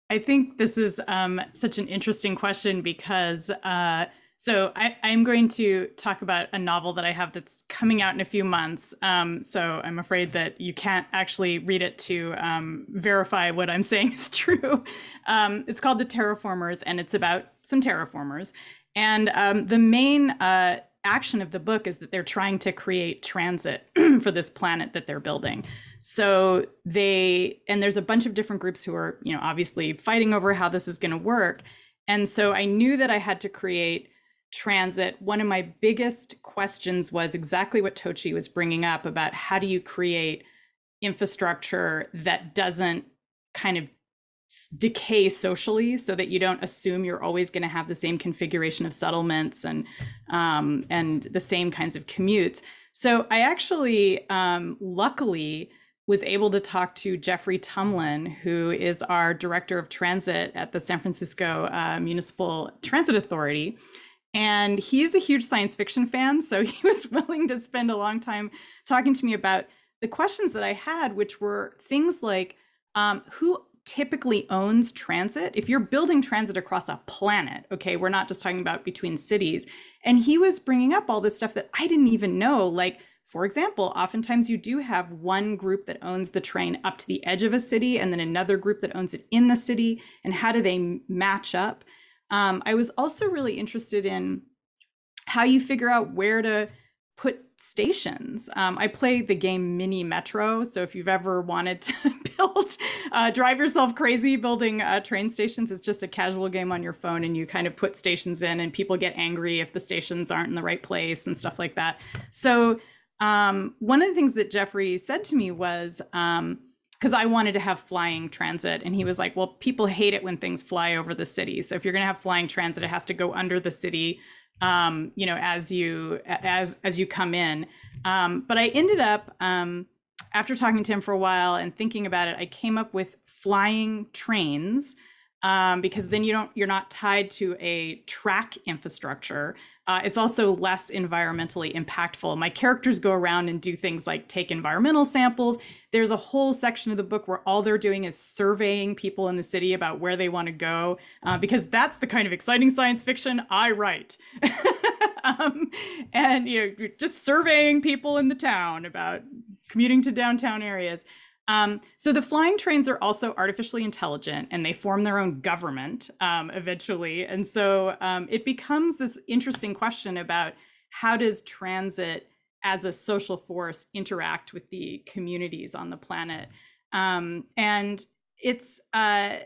I think this is um, such an interesting question because uh, so I, am going to talk about a novel that I have that's coming out in a few months. Um, so I'm afraid that you can't actually read it to um, verify what I'm saying is true. Um, it's called The Terraformers, and it's about some terraformers. And um, the main uh, action of the book is that they're trying to create transit for this planet that they're building. So they, and there's a bunch of different groups who are, you know, obviously fighting over how this is going to work. And so I knew that I had to create transit. One of my biggest questions was exactly what Tochi was bringing up about how do you create infrastructure that doesn't kind of decay socially so that you don't assume you're always going to have the same configuration of settlements and um, and the same kinds of commutes so i actually um, luckily was able to talk to jeffrey tumlin who is our director of transit at the san francisco uh, municipal transit authority and he's a huge science fiction fan so he was willing to spend a long time talking to me about the questions that i had which were things like um, who typically owns transit, if you're building transit across a planet, okay, we're not just talking about between cities. And he was bringing up all this stuff that I didn't even know. Like, for example, oftentimes you do have one group that owns the train up to the edge of a city and then another group that owns it in the city. And how do they match up? Um, I was also really interested in how you figure out where to put stations. Um, I play the game Mini Metro. So if you've ever wanted to build, uh, drive yourself crazy building uh, train stations, it's just a casual game on your phone and you kind of put stations in and people get angry if the stations aren't in the right place and stuff like that. So um, one of the things that Jeffrey said to me was, um, because I wanted to have flying transit. And he was like, well, people hate it when things fly over the city. So if you're going to have flying transit, it has to go under the city um, you know, as you as as you come in. Um, but I ended up um, after talking to him for a while and thinking about it, I came up with flying trains um, because then you don't you're not tied to a track infrastructure. Uh, it's also less environmentally impactful. My characters go around and do things like take environmental samples. There's a whole section of the book where all they're doing is surveying people in the city about where they want to go, uh, because that's the kind of exciting science fiction I write. um, and you know, just surveying people in the town about commuting to downtown areas. Um, so the flying trains are also artificially intelligent and they form their own government um, eventually. And so um, it becomes this interesting question about how does transit as a social force interact with the communities on the planet? Um, and it's uh,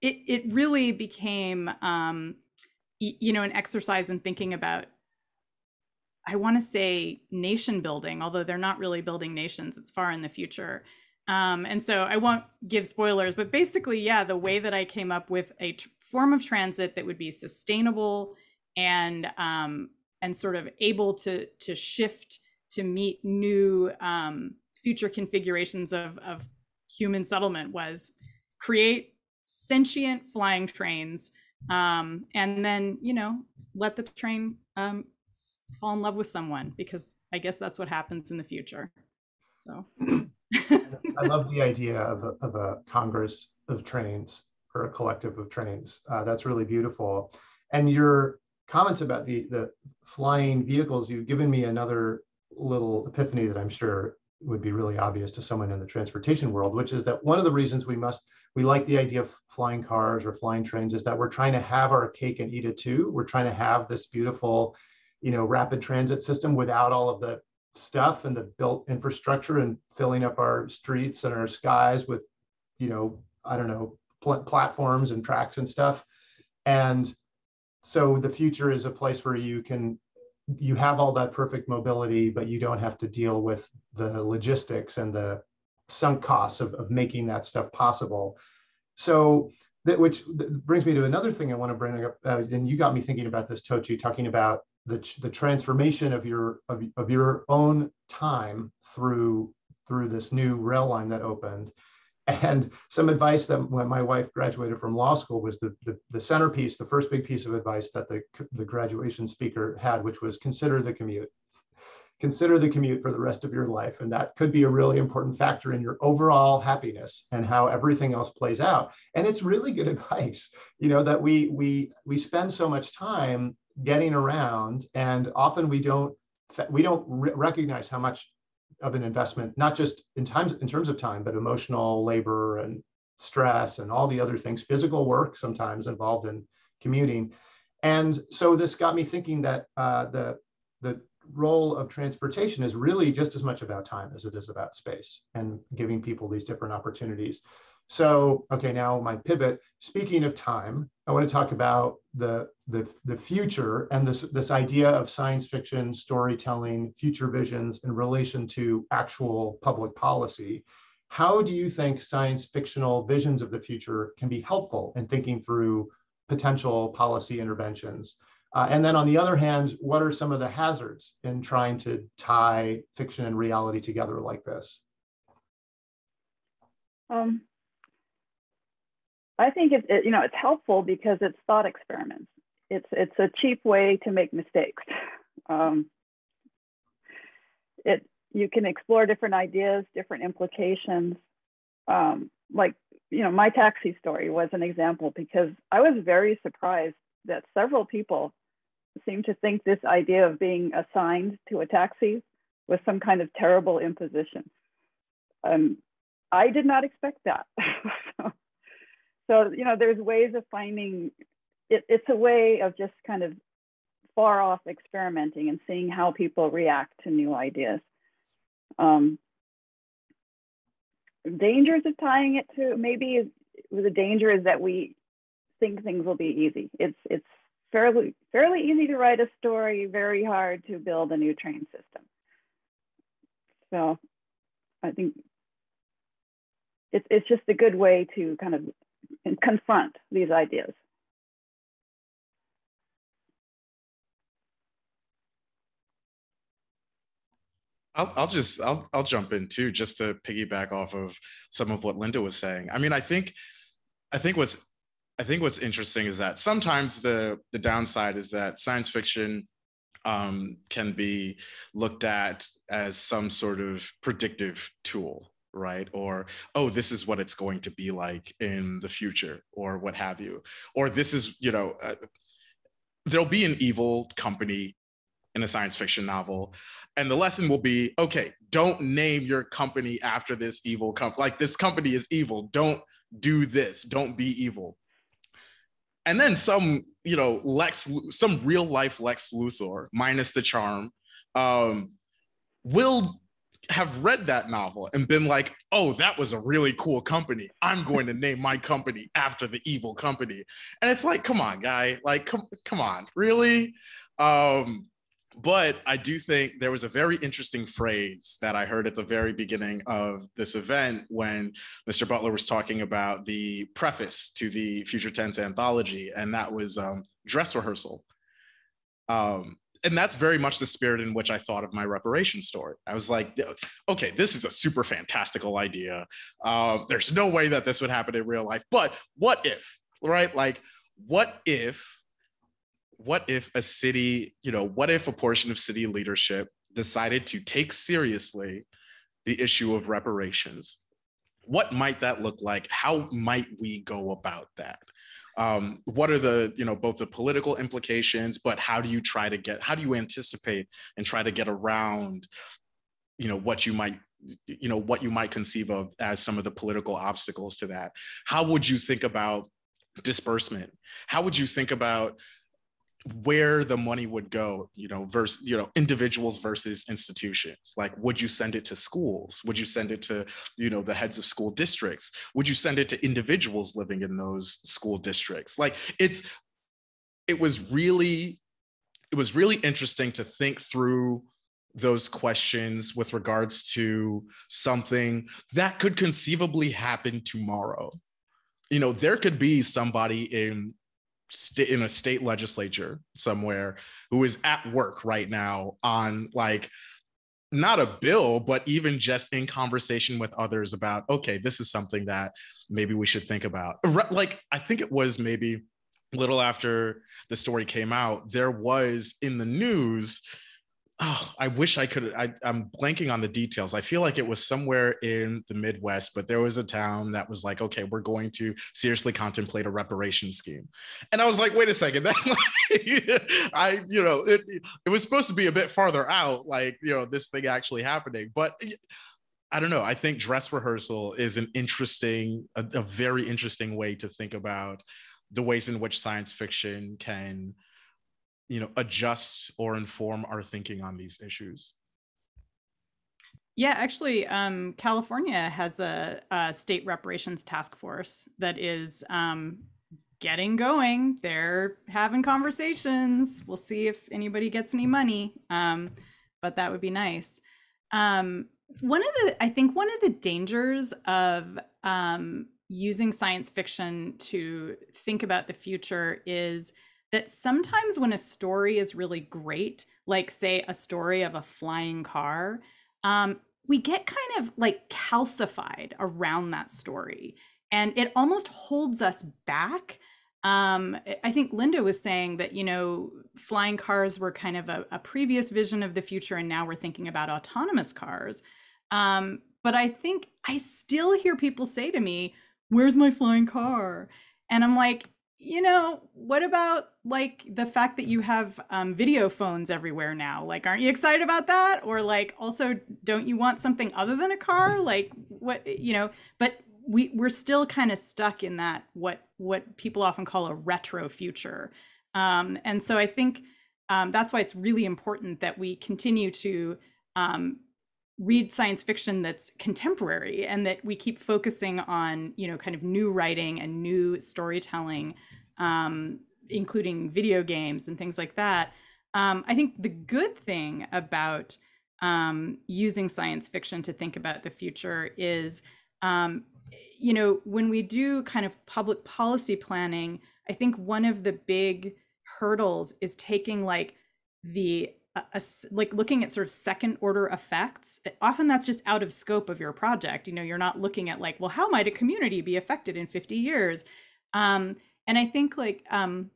it it really became um, you know an exercise in thinking about I want to say nation building, although they're not really building nations. It's far in the future. Um, and so I won't give spoilers, but basically, yeah, the way that I came up with a t- form of transit that would be sustainable and um, and sort of able to to shift to meet new um, future configurations of, of human settlement was create sentient flying trains um, and then you know let the train um, fall in love with someone because I guess that's what happens in the future. So. I love the idea of a, of a Congress of trains or a collective of trains. Uh, that's really beautiful. And your comments about the, the flying vehicles, you've given me another little epiphany that I'm sure would be really obvious to someone in the transportation world, which is that one of the reasons we must, we like the idea of flying cars or flying trains is that we're trying to have our cake and eat it too. We're trying to have this beautiful, you know, rapid transit system without all of the stuff and the built infrastructure and filling up our streets and our skies with, you know, I don't know, pl- platforms and tracks and stuff. And so the future is a place where you can you have all that perfect mobility, but you don't have to deal with the logistics and the sunk costs of, of making that stuff possible. So that which brings me to another thing I want to bring up. Uh, and you got me thinking about this, Tochi, talking about the, the transformation of your of, of your own time through through this new rail line that opened. And some advice that when my wife graduated from law school was the, the, the, centerpiece the first big piece of advice that the, the graduation speaker had which was consider the commute. Consider the commute for the rest of your life. And that could be a really important factor in your overall happiness and how everything else plays out. And it's really good advice you know that we we we spend so much time getting around and often we don't we don't re- recognize how much of an investment not just in times in terms of time but emotional labor and stress and all the other things physical work sometimes involved in commuting. And so this got me thinking that uh, the the role of transportation is really just as much about time as it is about space and giving people these different opportunities so, okay, now my pivot. Speaking of time, I want to talk about the the, the future and this this idea of science fiction storytelling, future visions in relation to actual public policy. how do you think science fictional visions of the future can be helpful in thinking through potential policy interventions? Uh, and then on the other hand, what are some of the hazards in trying to tie fiction and reality together like this? Um, I think it's it, you know it's helpful because it's thought experiments. It's it's a cheap way to make mistakes. Um, it you can explore different ideas, different implications. Um, like you know, my taxi story was an example because I was very surprised that several people seem to think this idea of being assigned to a taxi was some kind of terrible imposition. Um, I did not expect that. so, you know, there's ways of finding it, it's a way of just kind of far off experimenting and seeing how people react to new ideas. Um, dangers of tying it to maybe the danger is that we think things will be easy. It's it's fairly fairly easy to write a story, very hard to build a new train system. So I think it's it's just a good way to kind of confront these ideas. I'll, I'll just I'll I'll jump in too just to piggyback off of some of what Linda was saying. I mean, I think I think what's I think what's interesting is that sometimes the the downside is that science fiction um, can be looked at as some sort of predictive tool, right? Or oh, this is what it's going to be like in the future, or what have you, or this is you know. Uh, there'll be an evil company in a science fiction novel. And the lesson will be okay, don't name your company after this evil company. Like this company is evil. Don't do this. Don't be evil. And then some, you know, Lex, some real life Lex Luthor, minus the charm, um, will have read that novel and been like, oh, that was a really cool company. I'm going to name my company after the evil company. And it's like, come on, guy. Like, come, come on, really? Um, but I do think there was a very interesting phrase that I heard at the very beginning of this event when Mr. Butler was talking about the preface to the Future Tense anthology, and that was um, dress rehearsal. Um, and that's very much the spirit in which I thought of my reparation story. I was like, okay, this is a super fantastical idea. Uh, there's no way that this would happen in real life, but what if, right? Like, what if what if a city, you know, what if a portion of city leadership decided to take seriously the issue of reparations? What might that look like? How might we go about that? Um, what are the, you know, both the political implications, but how do you try to get, how do you anticipate and try to get around, you know, what you might you know what you might conceive of as some of the political obstacles to that? How would you think about disbursement? How would you think about where the money would go you know versus you know individuals versus institutions. Like would you send it to schools? Would you send it to you know the heads of school districts? Would you send it to individuals living in those school districts? Like it's it was really it was really interesting to think through those questions with regards to something that could conceivably happen tomorrow. You know there could be somebody in in a state legislature somewhere who is at work right now on like not a bill but even just in conversation with others about okay this is something that maybe we should think about. Like i think it was maybe a little after the story came out there was in the news oh, I wish I could. I, am blanking on the details. I feel like it was somewhere in the Midwest, but there was a town that was like, okay, we're going to seriously contemplate a reparation scheme. And I was like, wait a second, that I, you know, it, it was supposed to be a bit farther out, like, you know, this thing actually happening. But I don't know. I think dress rehearsal is an interesting, a, a very interesting way to think about the ways in which science fiction can you know adjust or inform our thinking on these issues? Yeah actually um, california has a, a, state reparations task force that is um, getting going. They're having conversations. We'll see if anybody gets any money um, but that would be nice. Um, one of the, I think one of the dangers of um, using science fiction to think about the future is that sometimes when a story is really great, like say a story of a flying car, um, we get kind of like calcified around that story and it almost holds us back um, I think Linda was saying that, you know, flying cars were kind of a, a, previous vision of the future, and now we're thinking about autonomous cars. Um, but I think I still hear people say to me, Where's my flying car? And I'm like, you know, what about like the fact that you have um, video phones everywhere now? Like, aren't you excited about that? Or like, also, don't you want something other than a car? Like, what, you know, but we we're still kind of stuck in that what what people often call a retro future um, and so i think um, that's why it's really important that we continue to um, read science fiction that's contemporary and that we keep focusing on you know kind of new writing and new storytelling um, including video games and things like that. Um, i think the good thing about um, using science fiction to think about the future is um, you know, when we do kind of public policy planning, I think one of the big hurdles is taking like the a, a, like looking at sort of second order effects often that's just out of scope of your project. You know you're not looking at like well how might a community be affected in 50 years? Um, and i think like um,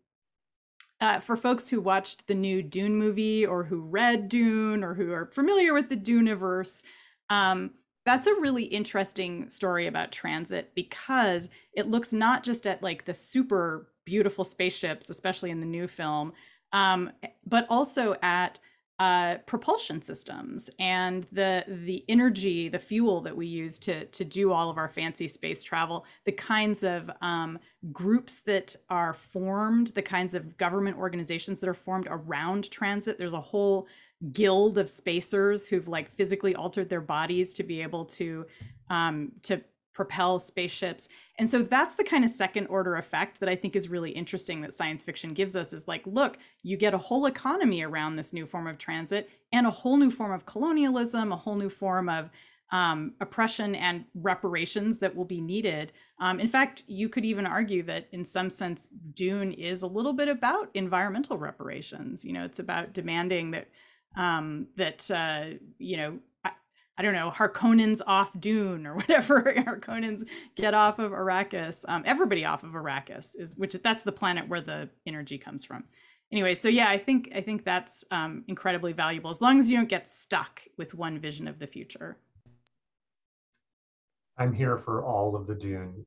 uh, for folks who watched the new dune movie or who read dune or who are familiar with the duneverse um, that's a really interesting story about transit because it looks not just at like the super beautiful spaceships, especially in the new film, um, but also at uh, propulsion systems and the the energy, the fuel that we use to to do all of our fancy space travel, the kinds of um, groups that are formed, the kinds of government organizations that are formed around transit. There's a whole guild of spacers who've like physically altered their bodies to be able to um, to propel spaceships. And so that's the kind of second order effect that I think is really interesting that science fiction gives us is like, look, you get a whole economy around this new form of transit and a whole new form of colonialism, a whole new form of um, oppression and reparations that will be needed. Um, in fact, you could even argue that in some sense, Dune is a little bit about environmental reparations. You know, it's about demanding that um, that uh, you know I, don't know Harkonnens off Dune or whatever Harkonnens get off of Arrakis. Um, everybody off of Arrakis is which is that's the planet where the energy comes from. Anyway, so yeah, I think I think that's um, incredibly valuable as long as you don't get stuck with one vision of the future. I'm here for all of the Dune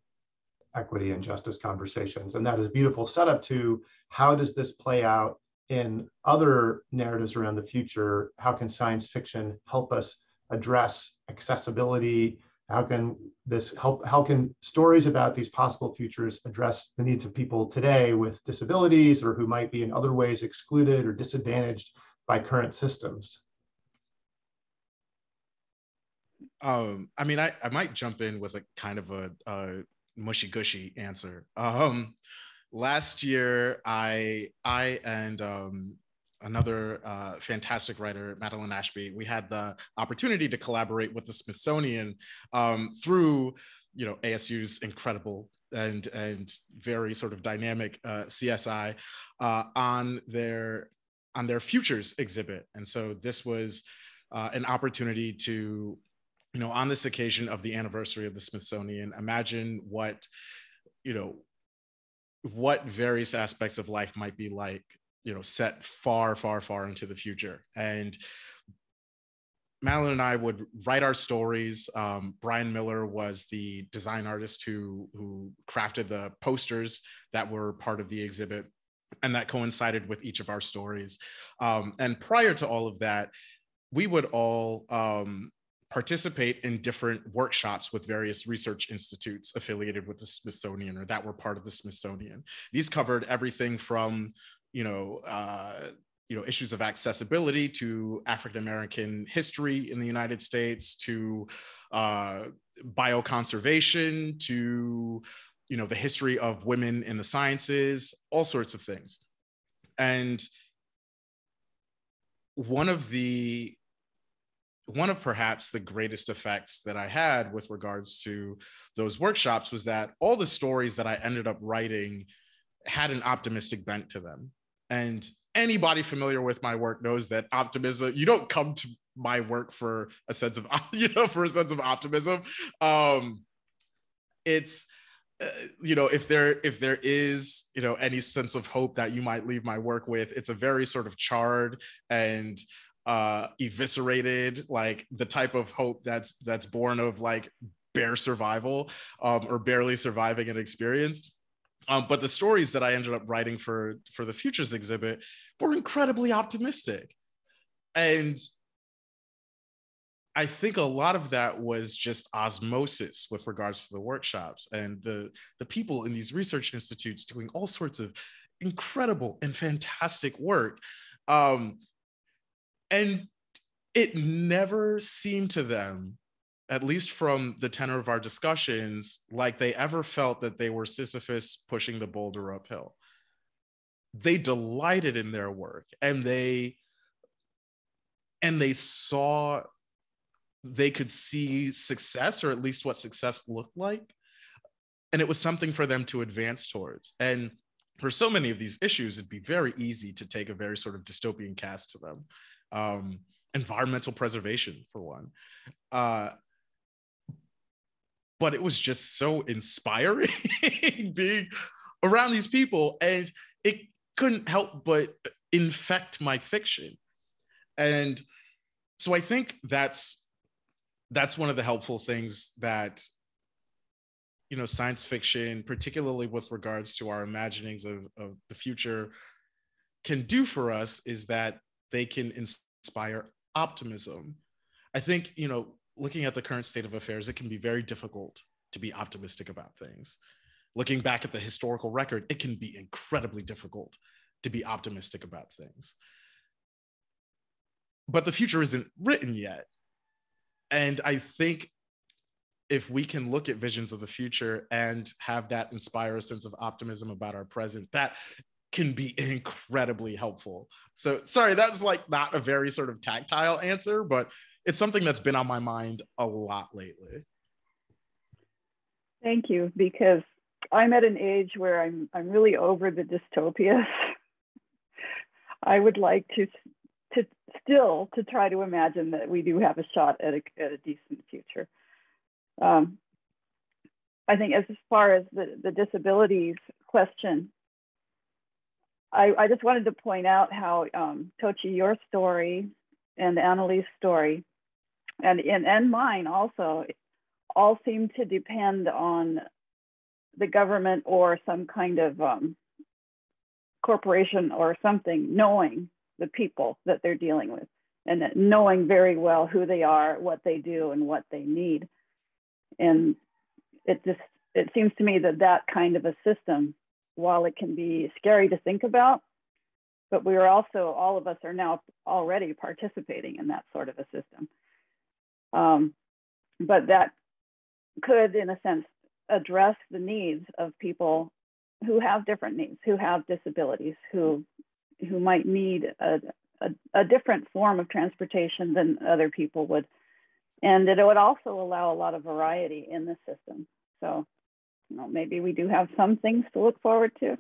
equity and justice conversations, and that is a beautiful setup to how does this play out in other narratives around the future, how can science fiction help us address accessibility? How can this help? How can stories about these possible futures address the needs of people today with disabilities or who might be in other ways excluded or disadvantaged by current systems? Um, I mean, I, I might jump in with a kind of a, a mushy gushy answer. Um, last year i i and um, another uh, fantastic writer madeline ashby. We had the opportunity to collaborate with the smithsonian um, through you know asu's incredible and and very sort of dynamic uh, csi uh, on their on their futures exhibit. And so this was uh, an opportunity to you know on this occasion of the anniversary of the smithsonian imagine what you know what various aspects of life might be like you know set far far far into the future and Madeline and I would write our stories. Um, Brian Miller was the design artist who who crafted the posters that were part of the exhibit, and that coincided with each of our stories. Um, and prior to all of that, we would all um, participate in different workshops with various research institutes affiliated with the Smithsonian or that were part of the Smithsonian. These covered everything from, you know, uh, you know, issues of accessibility to African American history in the United States to uh, bioconservation to, you know, the history of women in the sciences, all sorts of things. And one of the one of perhaps the greatest effects that I had with regards to those workshops was that all the stories that I ended up writing had an optimistic bent to them. And anybody familiar with my work knows that optimism, you don't come to my work for a sense of, you know, for a sense of optimism. Um, it's, uh, you know if there if there is you know any sense of hope that you might leave my work with it's a very sort of charred and uh eviscerated like the type of hope that's that's born of like bare survival um or barely surviving an experience um, but the stories that I ended up writing for for the futures exhibit were incredibly optimistic, and I think a lot of that was just osmosis with regards to the workshops and the the people in these research institutes doing all sorts of incredible and fantastic work, um, and it never seemed to them at least from the tenor of our discussions, like they ever felt that they were Sisyphus pushing the boulder uphill. They delighted in their work and they and they saw they could see success or at least what success looked like. And it was something for them to advance towards. And for so many of these issues it'd be very easy to take a very sort of dystopian cast to them. Um, environmental preservation for one. Uh, but it was just so inspiring being around these people and it couldn't help but infect my fiction. And so i think that's that's one of the helpful things that you know science fiction particularly with regards to our imaginings of, of the future can do for us is that they can inspire optimism. I think you know looking at the current state of affairs, it can be very difficult to be optimistic about things. Looking back at the historical record, it can be incredibly difficult to be optimistic about things. But the future isn't written yet. And I think if we can look at visions of the future and have that inspire a sense of optimism about our present, that can be incredibly helpful. So, sorry, that's like not a very sort of tactile answer, but it's something that's been on my mind a lot lately. Thank you, because I'm at an age where I'm I'm really over the dystopias. I would like to to still to try to imagine that we do have a shot at a, at a decent future. Um, I think as far as the, the disabilities question, I, I just wanted to point out how um, Tochi, your story and Annalee's story and and, and mine also all seem to depend on the government or some kind of um, corporation or something knowing the people that they're dealing with and knowing very well who they are, what they do, and what they need. And it just it seems to me that that kind of a system, while it can be scary to think about, but we are also all of us are now already participating in that sort of a system. Um, but that could, in a sense, address the needs of people who have different needs, who have disabilities, who who might need a, a, a different form of transportation than other people would. And it would also allow a lot of variety in the system. So, you know, maybe we do have some things to look forward to.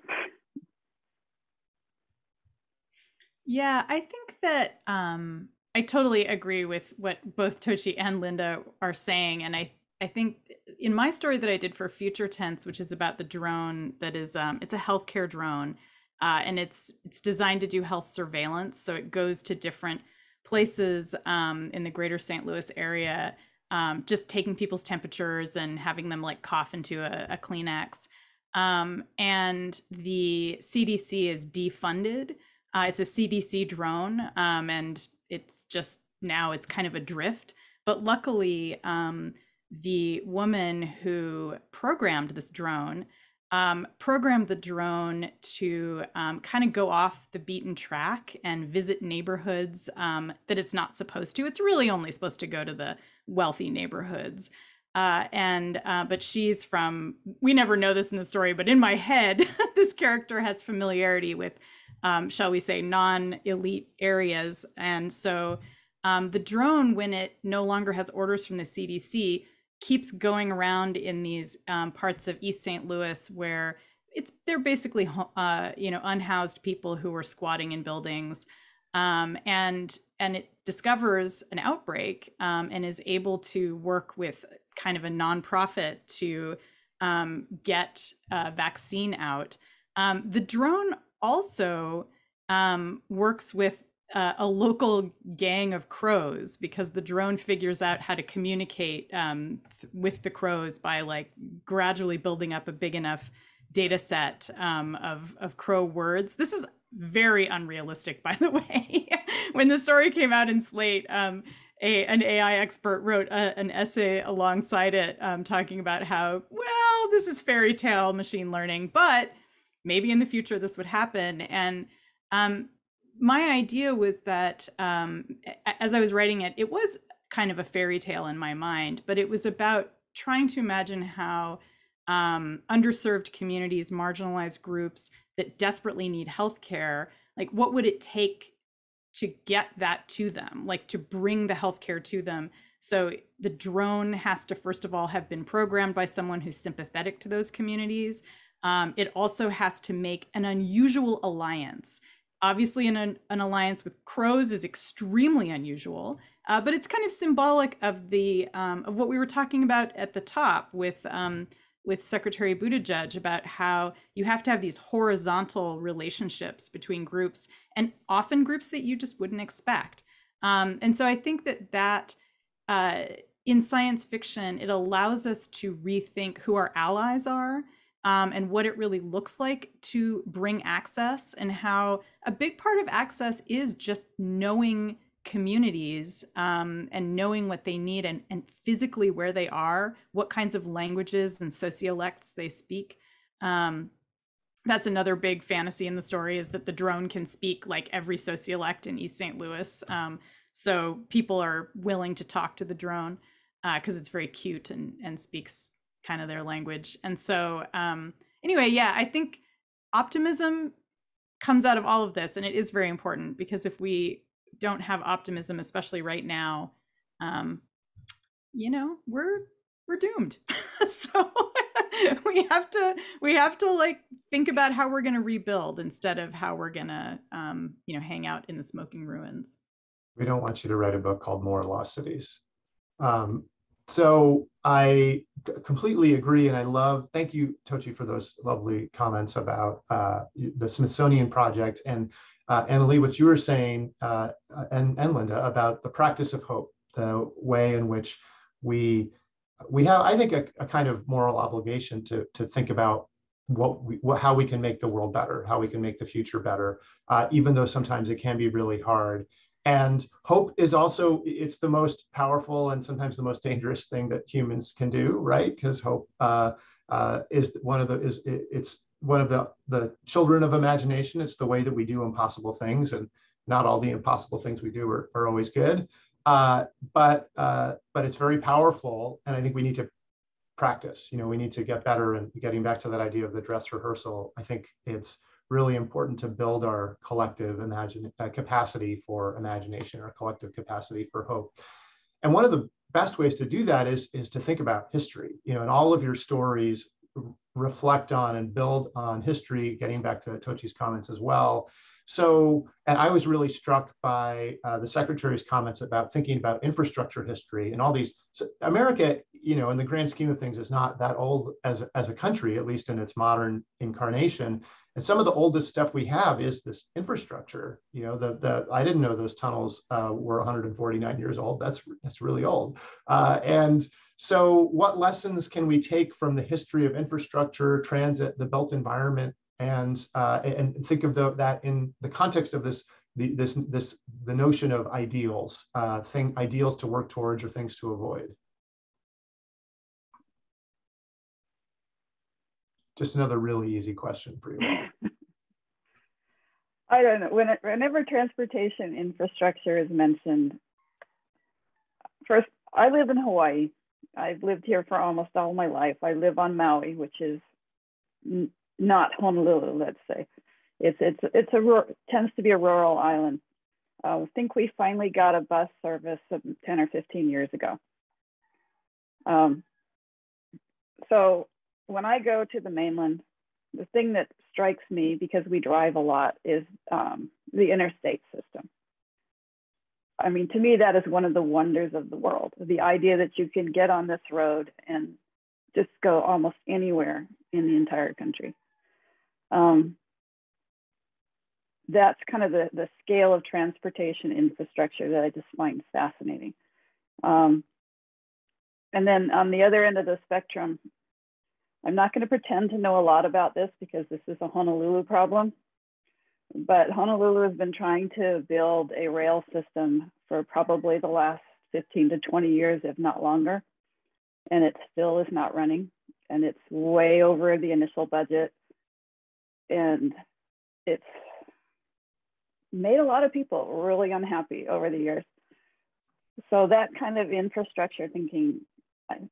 Yeah, I think that um, I totally agree with what both Tochi and Linda are saying. And I, I think in my story that I did for Future Tense, which is about the drone that is, um, it's a healthcare drone, uh, and it's it's designed to do health surveillance. So it goes to different places um, in the greater St. Louis area, um, just taking people's temperatures and having them like cough into a, a Kleenex. Um, and the CDC is defunded. Uh, it's a CDC drone, um, and it's just now it's kind of adrift. But luckily, um, the woman who programmed this drone um, programmed the drone to um, kind of go off the beaten track and visit neighborhoods um, that it's not supposed to. It's really only supposed to go to the wealthy neighborhoods. Uh, and uh, but she's from we never know this in the story, but in my head, this character has familiarity with um, shall we say, non elite areas. And so Um, the drone, when it no longer has orders from the CDC, keeps going around in these um, parts of East St. Louis where it's they're basically uh, you know unhoused people who are squatting in buildings, um, and and it discovers an outbreak um, and is able to work with kind of a nonprofit to um, get a vaccine out. Um, the drone also um, works with uh, a local gang of crows because the drone figures out how to communicate um, th- with the crows by like gradually building up a big enough data set um, of, of crow words. This is very unrealistic, by the way. when the story came out in Slate, um, a, an AI expert wrote a, an essay alongside it um, talking about how, well, this is fairy tale machine learning, but maybe in the future this would happen. And um, my idea was that um, as I was writing it, it was kind of a fairy tale in my mind, but it was about trying to imagine how um, underserved communities, marginalized groups that desperately need healthcare, like what would it take to get that to them, like to bring the healthcare to them? So the drone has to, first of all, have been programmed by someone who's sympathetic to those communities. Um, it also has to make an unusual alliance obviously an, an alliance with crows is extremely unusual uh, but it's kind of symbolic of the um, of what we were talking about at the top with um, with Secretary Buttigieg about how you have to have these horizontal relationships between groups and often groups that you just wouldn't expect. Um, and so I think that that uh, in science fiction it allows us to rethink who our allies are um, and what it really looks like to bring access and how a big part of access is just knowing communities um, and knowing what they need and, and physically where they are, what kinds of languages and sociolects they speak. Um, that's another big fantasy in the story is that the drone can speak like every sociolect in East St. Louis. Um, so people are willing to talk to the drone because uh, it's very cute and, and speaks kind of their language. And so, um, anyway, yeah, I think optimism comes out of all of this, and it is very important because if we don't have optimism, especially right now, um, you know, we're we're doomed. so we have to we have to like think about how we're going to rebuild instead of how we're going to um, you know hang out in the smoking ruins. We don't want you to write a book called More Lost Cities. Um, so I completely agree, and I love. Thank you, Tochi, for those lovely comments about uh, the Smithsonian Project and uh, Annalee, what you were saying, uh, and and Linda about the practice of hope, the way in which we we have, I think, a, a kind of moral obligation to to think about what we what, how we can make the world better, how we can make the future better, uh, even though sometimes it can be really hard. And hope is also, it's the most powerful and sometimes the most dangerous thing that humans can do, right? Because hope uh, uh, is one of the, is it, it's one of the, the children of imagination. It's the way that we do impossible things and not all the impossible things we do are, are always good. Uh, but uh, but it's very powerful, and I think we need to practice. You know, we need to get better. And getting back to that idea of the dress rehearsal, I think it's really important to build our collective imagine uh, capacity for imagination, our collective capacity for hope. And one of the best ways to do that is, is to think about history. You know, and all of your stories reflect on and build on history, getting back to Tochi's comments as well. So, and I was really struck by uh, the secretary's comments about thinking about infrastructure history and all these. So America, you know, in the grand scheme of things, is not that old as, as a country, at least in its modern incarnation. And some of the oldest stuff we have is this infrastructure. You know, the the I didn't know those tunnels uh, were 149 years old. That's that's really old. Uh, and so, what lessons can we take from the history of infrastructure, transit, the built environment, and uh, and think of the, that in the context of this the, this this the notion of ideals, uh, thing ideals to work towards or things to avoid. Just another really easy question for you. I don't know. When, whenever transportation infrastructure is mentioned, first, I live in Hawaii. I've lived here for almost all my life. I live on Maui, which is not Honolulu, let's say. It's it's it's a tends to be a rural island. Uh, I think we finally got a bus service 10 or 15 years ago. Um, so when I go to the mainland, the thing that strikes me because we drive a lot is um, the interstate system. I mean, to me, that is one of the wonders of the world. The idea that you can get on this road and just go almost anywhere in the entire country. Um, that's kind of the, the scale of transportation infrastructure that I just find fascinating. Um, and then on the other end of the spectrum, I'm not going to pretend to know a lot about this because this is a Honolulu problem, but Honolulu has been trying to build a rail system for probably the last 15 to 20 years, if not longer. And it still is not running. And it's way over the initial budget. And it's made a lot of people really unhappy over the years. So that kind of infrastructure thinking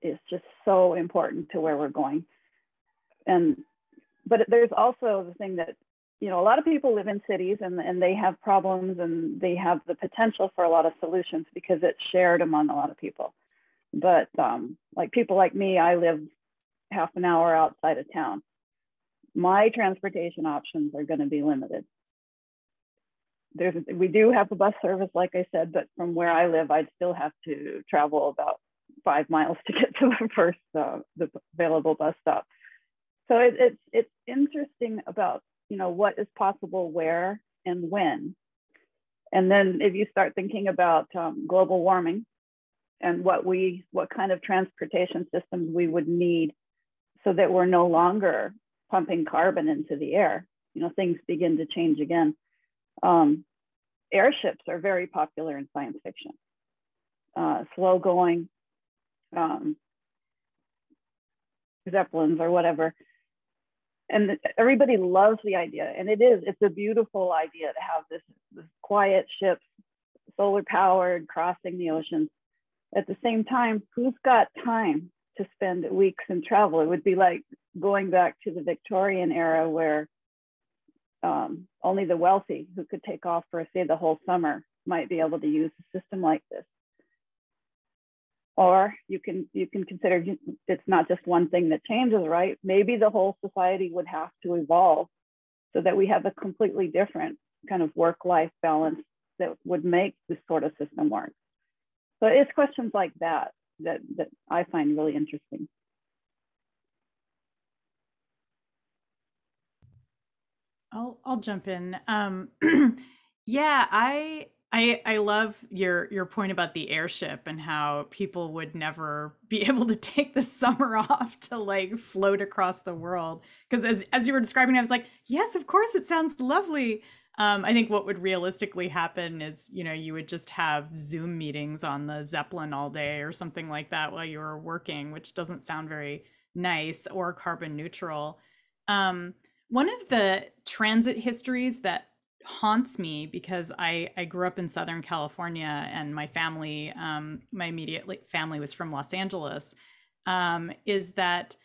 is just so important to where we're going. And but there's also the thing that you know a lot of people live in cities and and they have problems and they have the potential for a lot of solutions because it's shared among a lot of people. But um, like people like me, I live half an hour outside of town. My transportation options are going to be limited. There's, we do have a bus service, like I said, but from where I live, I'd still have to travel about five miles to get to the first uh, the available bus stop. So it, it's it's interesting about you know what is possible where and when, and then if you start thinking about um, global warming and what we what kind of transportation systems we would need so that we're no longer pumping carbon into the air. You know things begin to change again. Um, airships are very popular in science fiction. Uh, slow going um, zeppelins or whatever. And everybody loves the idea and it is it's a beautiful idea to have this, this quiet ship solar powered crossing the oceans at the same time who's got time to spend weeks in travel. It would be like going back to the victorian era where um, only the wealthy who could take off for say the whole summer might be able to use a system like this. Or you can you can consider it's not just one thing that changes right? Maybe the whole society would have to evolve so that we have a completely different kind of work life balance that would make this sort of system work. So it's questions like that that that i find really interesting I'll I'll jump in. Um, yeah, I I I love your your point about the airship and how people would never be able to take the summer off to like float across the world. Because as as you were describing, I was like, yes, of course, it sounds lovely. Um, I think what would realistically happen is, you know, you would just have Zoom meetings on the Zeppelin all day or something like that while you were working, which doesn't sound very nice or carbon neutral. Um, one of the transit histories that haunts me because I, I grew up in Southern California and my family, um, my immediate family was from Los Angeles, um, is that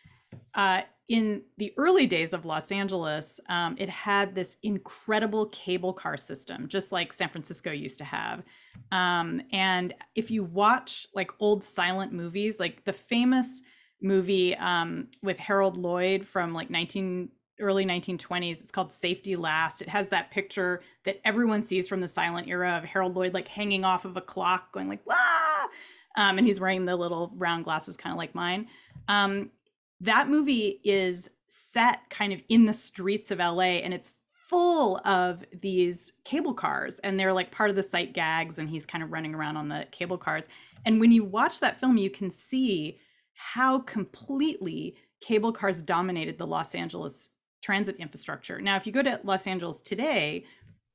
uh, in the early days of Los Angeles, um, it had this incredible cable car system, just like San Francisco used to have. Um, and if you watch like old silent movies, like the famous movie um, with Harold Lloyd from like 19 early 1920s. It's called Safety Last. It has that picture that everyone sees from the silent era of Harold Lloyd like hanging off of a clock, going like, ah! Um, and he's wearing the little round glasses, kind of like mine. Um, that movie is set kind of in the streets of LA and it's full of these cable cars and they're like part of the sight gags and he's kind of running around on the cable cars. And when you watch that film, you can see how completely cable cars dominated the Los Angeles transit infrastructure. Now, if you go to Los Angeles today,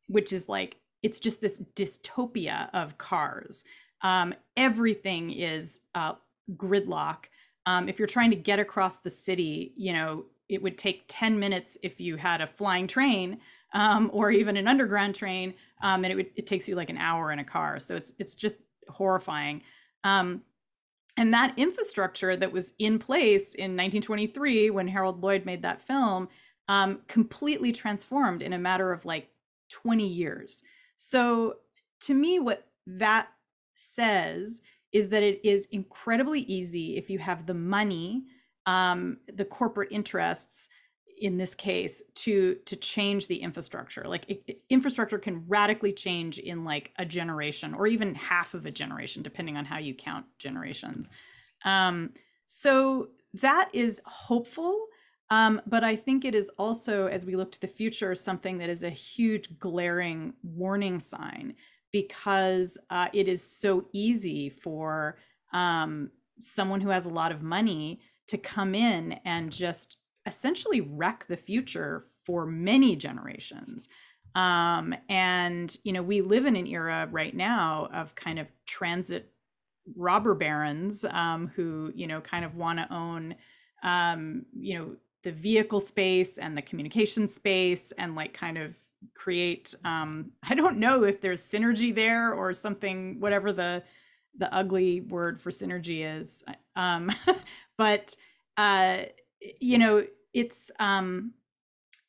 which is like, it's just this dystopia of cars. Um, everything is uh, gridlock. Um, if you're trying to get across the city, you know, it would take 10 minutes if you had a flying train um, or even an underground train, um, and it, would, it takes you like an hour in a car. So it's it's just horrifying. Um, and that infrastructure that was in place in 1923 when Harold Lloyd made that film um, completely transformed in a matter of like 20 years. So to me, what that says is that it is incredibly easy if you have the money, um, the corporate interests in this case to to change the infrastructure. Like it, infrastructure can radically change in like a generation or even half of a generation depending on how you count generations. Um, so that is hopeful um, but I think it is also, as we look to the future, something that is a huge glaring warning sign because uh, it is so easy for um, someone who has a lot of money to come in and just essentially wreck the future for many generations. Um, and, you know, we live in an era right now of kind of transit robber barons um, who, you know, kind of want to own, um, you know, the vehicle space and the communication space and like kind of create um i don't know if there's synergy there or something whatever the the ugly word for synergy is um but uh you know it's um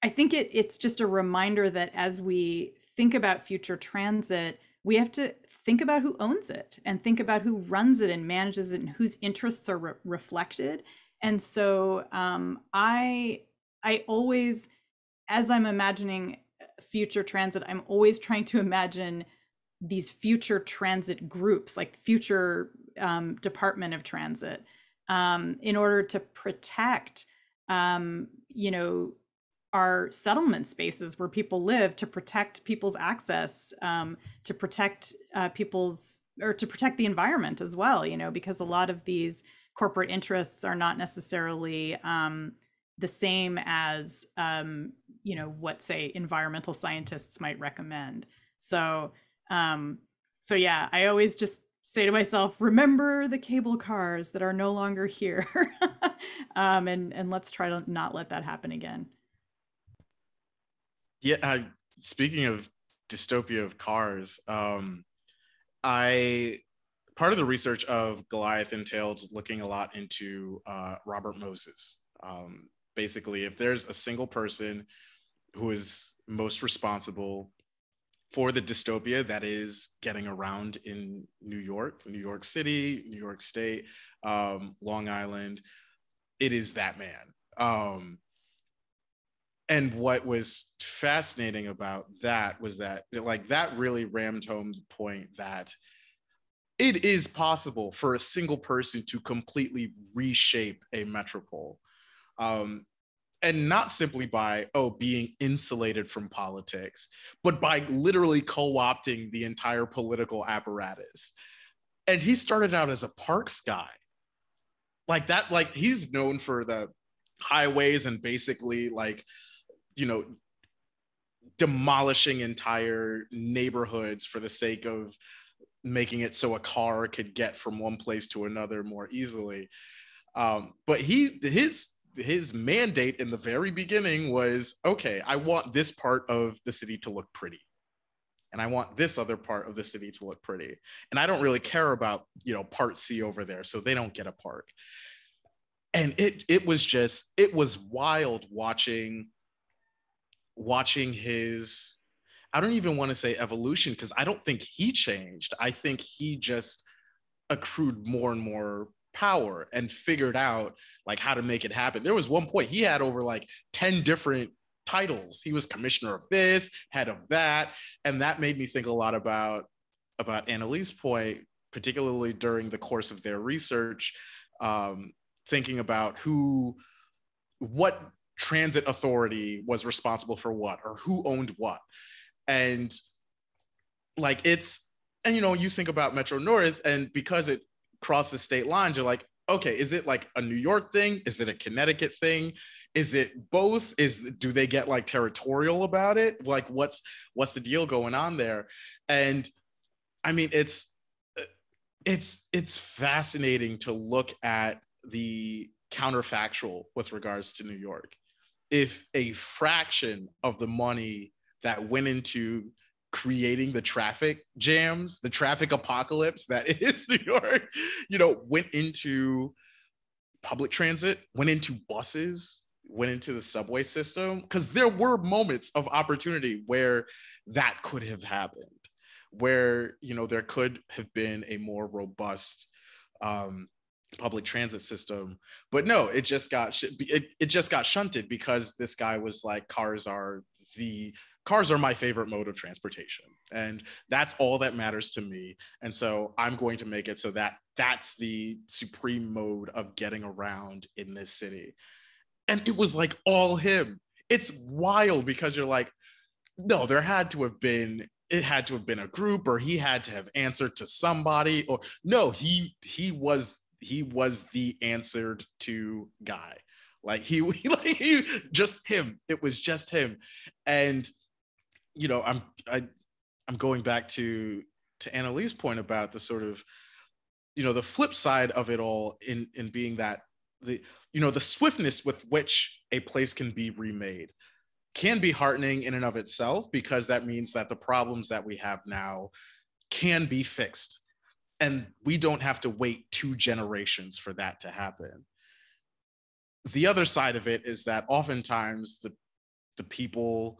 i think it it's just a reminder that as we think about future transit we have to think about who owns it and think about who runs it and manages it and whose interests are re- reflected. And so um, i i always as i'm imagining future transit i'm always trying to imagine these future transit groups like future um, department of transit um, in order to protect um, you know our settlement spaces where people live to protect people's access um, to protect uh, people's or to protect the environment as well you know because a lot of these corporate interests are not necessarily um, the same as um, you know what say environmental scientists might recommend. So um, so yeah i always just say to myself remember the cable cars that are no longer here. Um, and and let's try to not let that happen again. Yeah uh, speaking of dystopia of cars um, i part of the research of Goliath entailed looking a lot into uh, Robert Moses. Um, basically, if there's a single person who is most responsible for the dystopia that is getting around in New York, New York City, New York State, um, Long Island, it is that man. Um, and what was fascinating about that was that, like, that really rammed home the point that it is possible for a single person to completely reshape a metropole. Um, and not simply by oh being insulated from politics but by literally co-opting the entire political apparatus and he started out as a parks guy like that like he's known for the highways and basically like you know demolishing entire neighborhoods for the sake of making it so a car could get from one place to another more easily. Um, but he his his mandate in the very beginning was okay, I want this part of the city to look pretty. And I want this other part of the city to look pretty. And I don't really care about, you know, part C over there, so they don't get a park. And it it was just it was wild watching watching his I don't even want to say evolution because I don't think he changed. I think he just accrued more and more power and figured out like how to make it happen. There was one point he had over like 10 different titles. He was commissioner of this, head of that, and that made me think a lot about about Annalee's point, particularly during the course of their research, um, thinking about who, what transit authority was responsible for what, or who owned what and like it's and you know you think about metro north and because it crosses state lines you're like okay is it like a new york thing? Is it a connecticut thing? Is it both? Is do they get like territorial about it? Like what's what's the deal going on there? And i mean it's it's it's fascinating to look at the counterfactual with regards to new york. If a fraction of the money that went into creating the traffic jams, the traffic apocalypse that is New York, you know, went into public transit, went into buses, went into the subway system, because there were moments of opportunity where that could have happened. where you know there could have been a more robust um, public transit system but no it just got it, it just got shunted because this guy was like cars are the cars are my favorite mode of transportation and that's all that matters to me. And so i'm going to make it so that that's the supreme mode of getting around in this city. And it was like all him. It's wild because you're like no there had to have been it had to have been a group or he had to have answered to somebody or no he he was he was the answered to guy. Like he, like he just him. It was just him. And you know i'm I, i'm going back to to Annalee's point about the sort of you know the flip side of it all in in being that the you know the swiftness with which a place can be remade can be heartening in and of itself because that means that the problems that we have now can be fixed. And we don't have to wait two generations for that to happen. The other side of it is that oftentimes the the people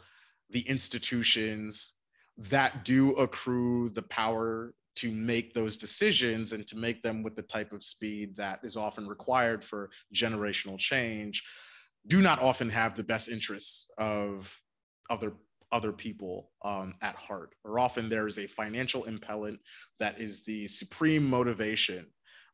the institutions that do accrue the power to make those decisions and to make them with the type of speed that is often required for generational change do not often have the best interests of other other people um, at heart. Or often there is a financial impellent that is the supreme motivation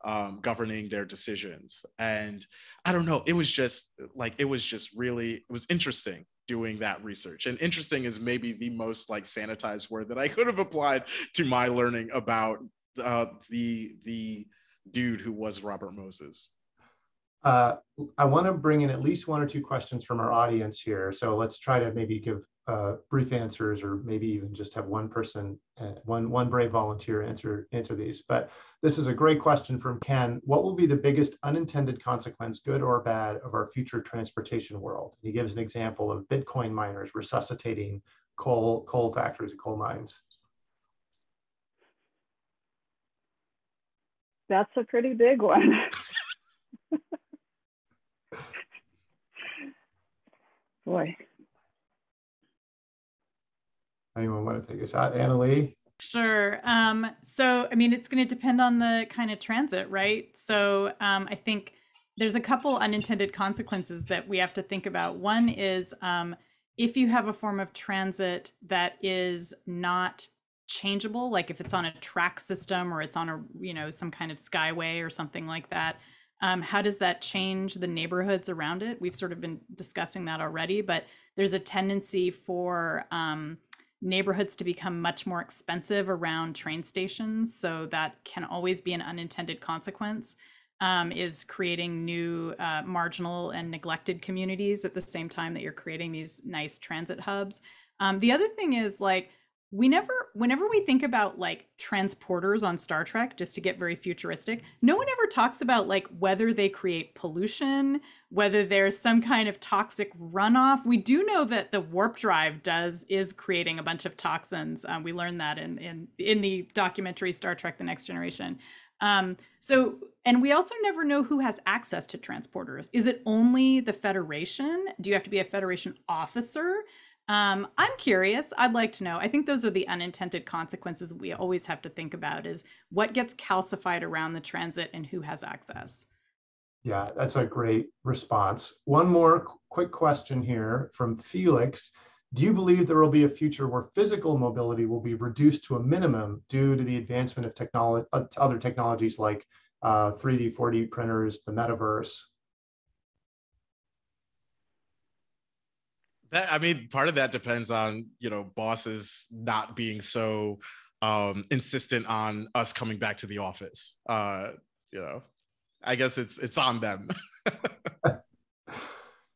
um, governing their decisions. And i don't know it was just like it was just really it was interesting doing that research and interesting is maybe the most like sanitized word that i could have applied to my learning about uh, the the dude who was robert moses uh, I want to bring in at least one or two questions from our audience here. So let's try to maybe give uh, brief answers, or maybe even just have one person, uh, one one brave volunteer answer answer these. But this is a great question from Ken. What will be the biggest unintended consequence, good or bad, of our future transportation world? He gives an example of Bitcoin miners resuscitating coal coal factories and coal mines. That's a pretty big one. Boy. Anyone want to take a shot? Annalee? Sure. Um, so, I mean, it's going to depend on the kind of transit, right? So, um, I think there's a couple unintended consequences that we have to think about. One is um, if you have a form of transit that is not changeable, like if it's on a track system or it's on a, you know, some kind of skyway or something like that, um, how does that change the neighborhoods around it? We've sort of been discussing that already, but there's a tendency for um, neighborhoods to become much more expensive around train stations. So that can always be an unintended consequence. Um, is creating new uh, marginal and neglected communities at the same time that you're creating these nice transit hubs. Um, the other thing is like we never whenever we think about like transporters on Star Trek just to get very futuristic, no one ever talks about like whether they create pollution, whether there's some kind of toxic runoff. We do know that the warp drive does is creating a bunch of toxins. Um, we learned that in in in the documentary Star Trek: The Next Generation. Um, so, and we also never know who has access to transporters. Is it only the Federation? Do you have to be a Federation officer? Um, I'm curious. I'd like to know. I think those are the unintended consequences we always have to think about is what gets calcified around the transit and who has access. Yeah, that's a great response. One more quick question here from Felix. Do you believe there will be a future where physical mobility will be reduced to a minimum due to the advancement of technology, other technologies like uh, 3D, 4D printers, the metaverse? That i mean part of that depends on you know bosses not being so um insistent on us coming back to the office. Uh you know i guess it's it's on them.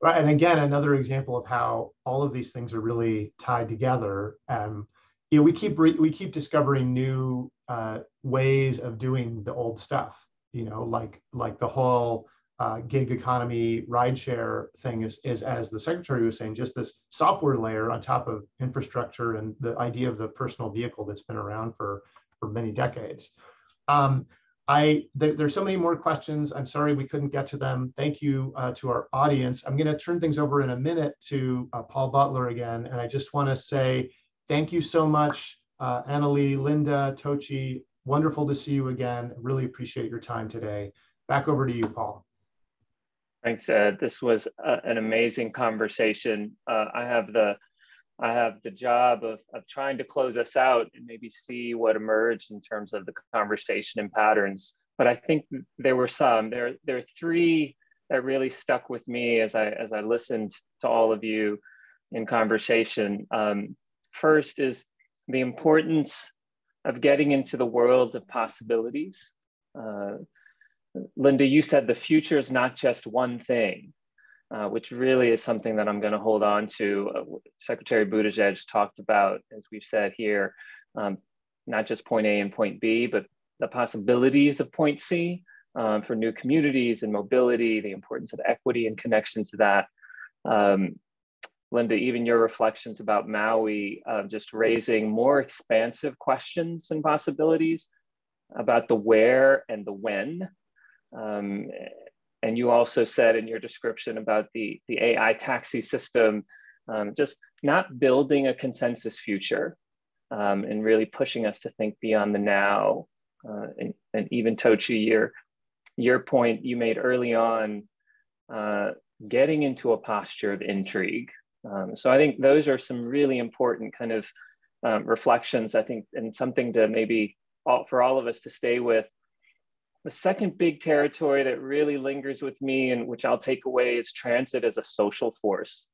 Right and again another example of how all of these things are really tied together. Um you know we keep re- we keep discovering new uh ways of doing the old stuff you know like like the whole uh, gig economy rideshare thing is, is, as the secretary was saying, just this software layer on top of infrastructure and the idea of the personal vehicle that's been around for, for many decades. Um, I there, there's so many more questions. I'm sorry we couldn't get to them. Thank you uh, to our audience. I'm going to turn things over in a minute to uh, Paul Butler again, and I just want to say thank you so much Uh, Annalee, Linda, Tochi, wonderful to see you again. Really appreciate your time today. Back over to you, Paul. Thanks, Ed. This was an amazing conversation. Uh, I have the I have the job of, of trying to close us out and maybe see what emerged in terms of the conversation and patterns. But I think there were some. There, there are three that really stuck with me as I as I listened to all of you in conversation. Um, first is the importance of getting into the world of possibilities. Uh, Linda, you said the future is not just one thing, uh, which really is something that I'm going to hold on to. Uh, Secretary Buttigieg talked about, as we've said here, um, not just point A and point B, but the possibilities of point C um, for new communities and mobility, the importance of equity and connection to that. Um, Linda, even your reflections about Maui, uh, just raising more expansive questions and possibilities about the where and the when. Um, and you also said in your description about the, the AI taxi system, um, just not building a consensus future um, and really pushing us to think beyond the now. Uh, and, and, even Tochi, your, your point you made early on, uh, getting into a posture of intrigue. Um, so I think those are some really important kind of um, reflections, I think, and something to maybe all, for all of us to stay with the second big territory that really lingers with me and which I'll take away is transit as a social force.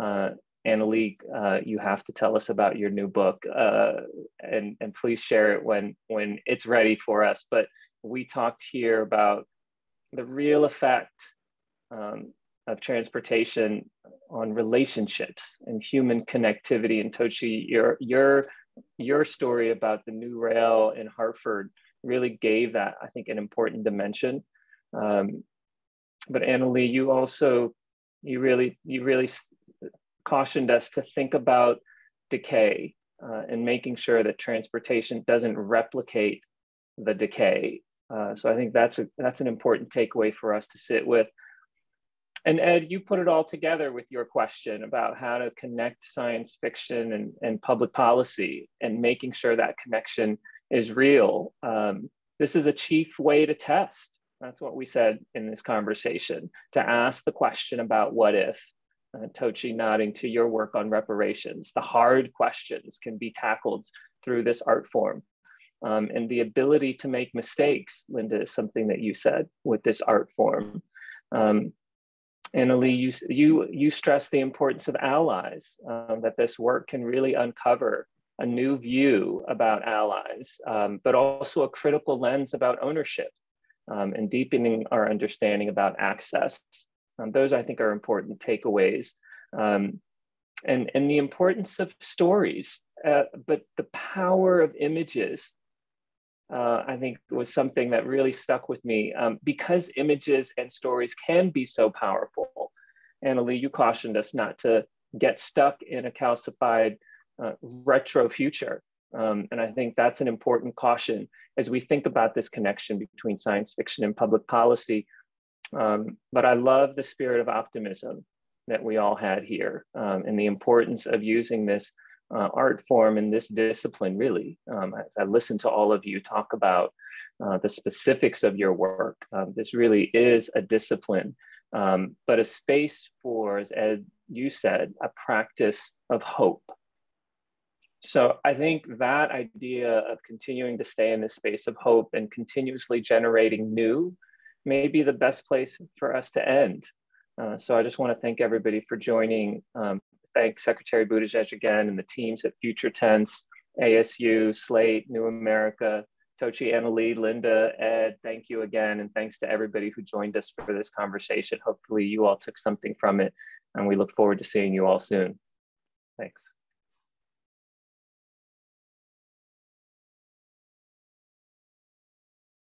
Uh, Annalee, uh, you have to tell us about your new book uh, and, and please share it when, when it's ready for us. But we talked here about the real effect um, of transportation on relationships and human connectivity. And Tochi, your, your, your story about the new rail in Hartford really gave that, I think, an important dimension. Um, but Annalee, you also, you really, you really cautioned us to think about decay uh, and making sure that transportation doesn't replicate the decay. Uh, so I think that's a that's an important takeaway for us to sit with. And Ed, you put it all together with your question about how to connect science fiction and, and public policy and making sure that connection is real. Um, this is a chief way to test. That's what we said in this conversation to ask the question about what if. Uh, Tochi nodding to your work on reparations. The hard questions can be tackled through this art form. Um, and the ability to make mistakes, Linda, is something that you said with this art form. Um, Annalee, you, you, you stress the importance of allies, um, that this work can really uncover a new view about allies, um, but also a critical lens about ownership um, and deepening our understanding about access. Um, those I think are important takeaways. Um, and, and the importance of stories, uh, but the power of images, uh, I think was something that really stuck with me um, because images and stories can be so powerful. Annalee, you cautioned us not to get stuck in a calcified uh, retro future. Um, and I think that's an important caution as we think about this connection between science fiction and public policy. Um, but I love the spirit of optimism that we all had here um, and the importance of using this uh, art form and this discipline really. Um, as I listen to all of you talk about uh, the specifics of your work, um, this really is a discipline, um, but a space for, as Ed, you said, a practice of hope so I think that idea of continuing to stay in this space of hope and continuously generating new may be the best place for us to end. Uh, so I just want to thank everybody for joining. Um, thank Secretary Buttigieg again and the teams at Future Tense, ASU, Slate, New America, Tochi, Annalee, Linda, Ed, thank you again. And thanks to everybody who joined us for this conversation. Hopefully you all took something from it and we look forward to seeing you all soon. Thanks.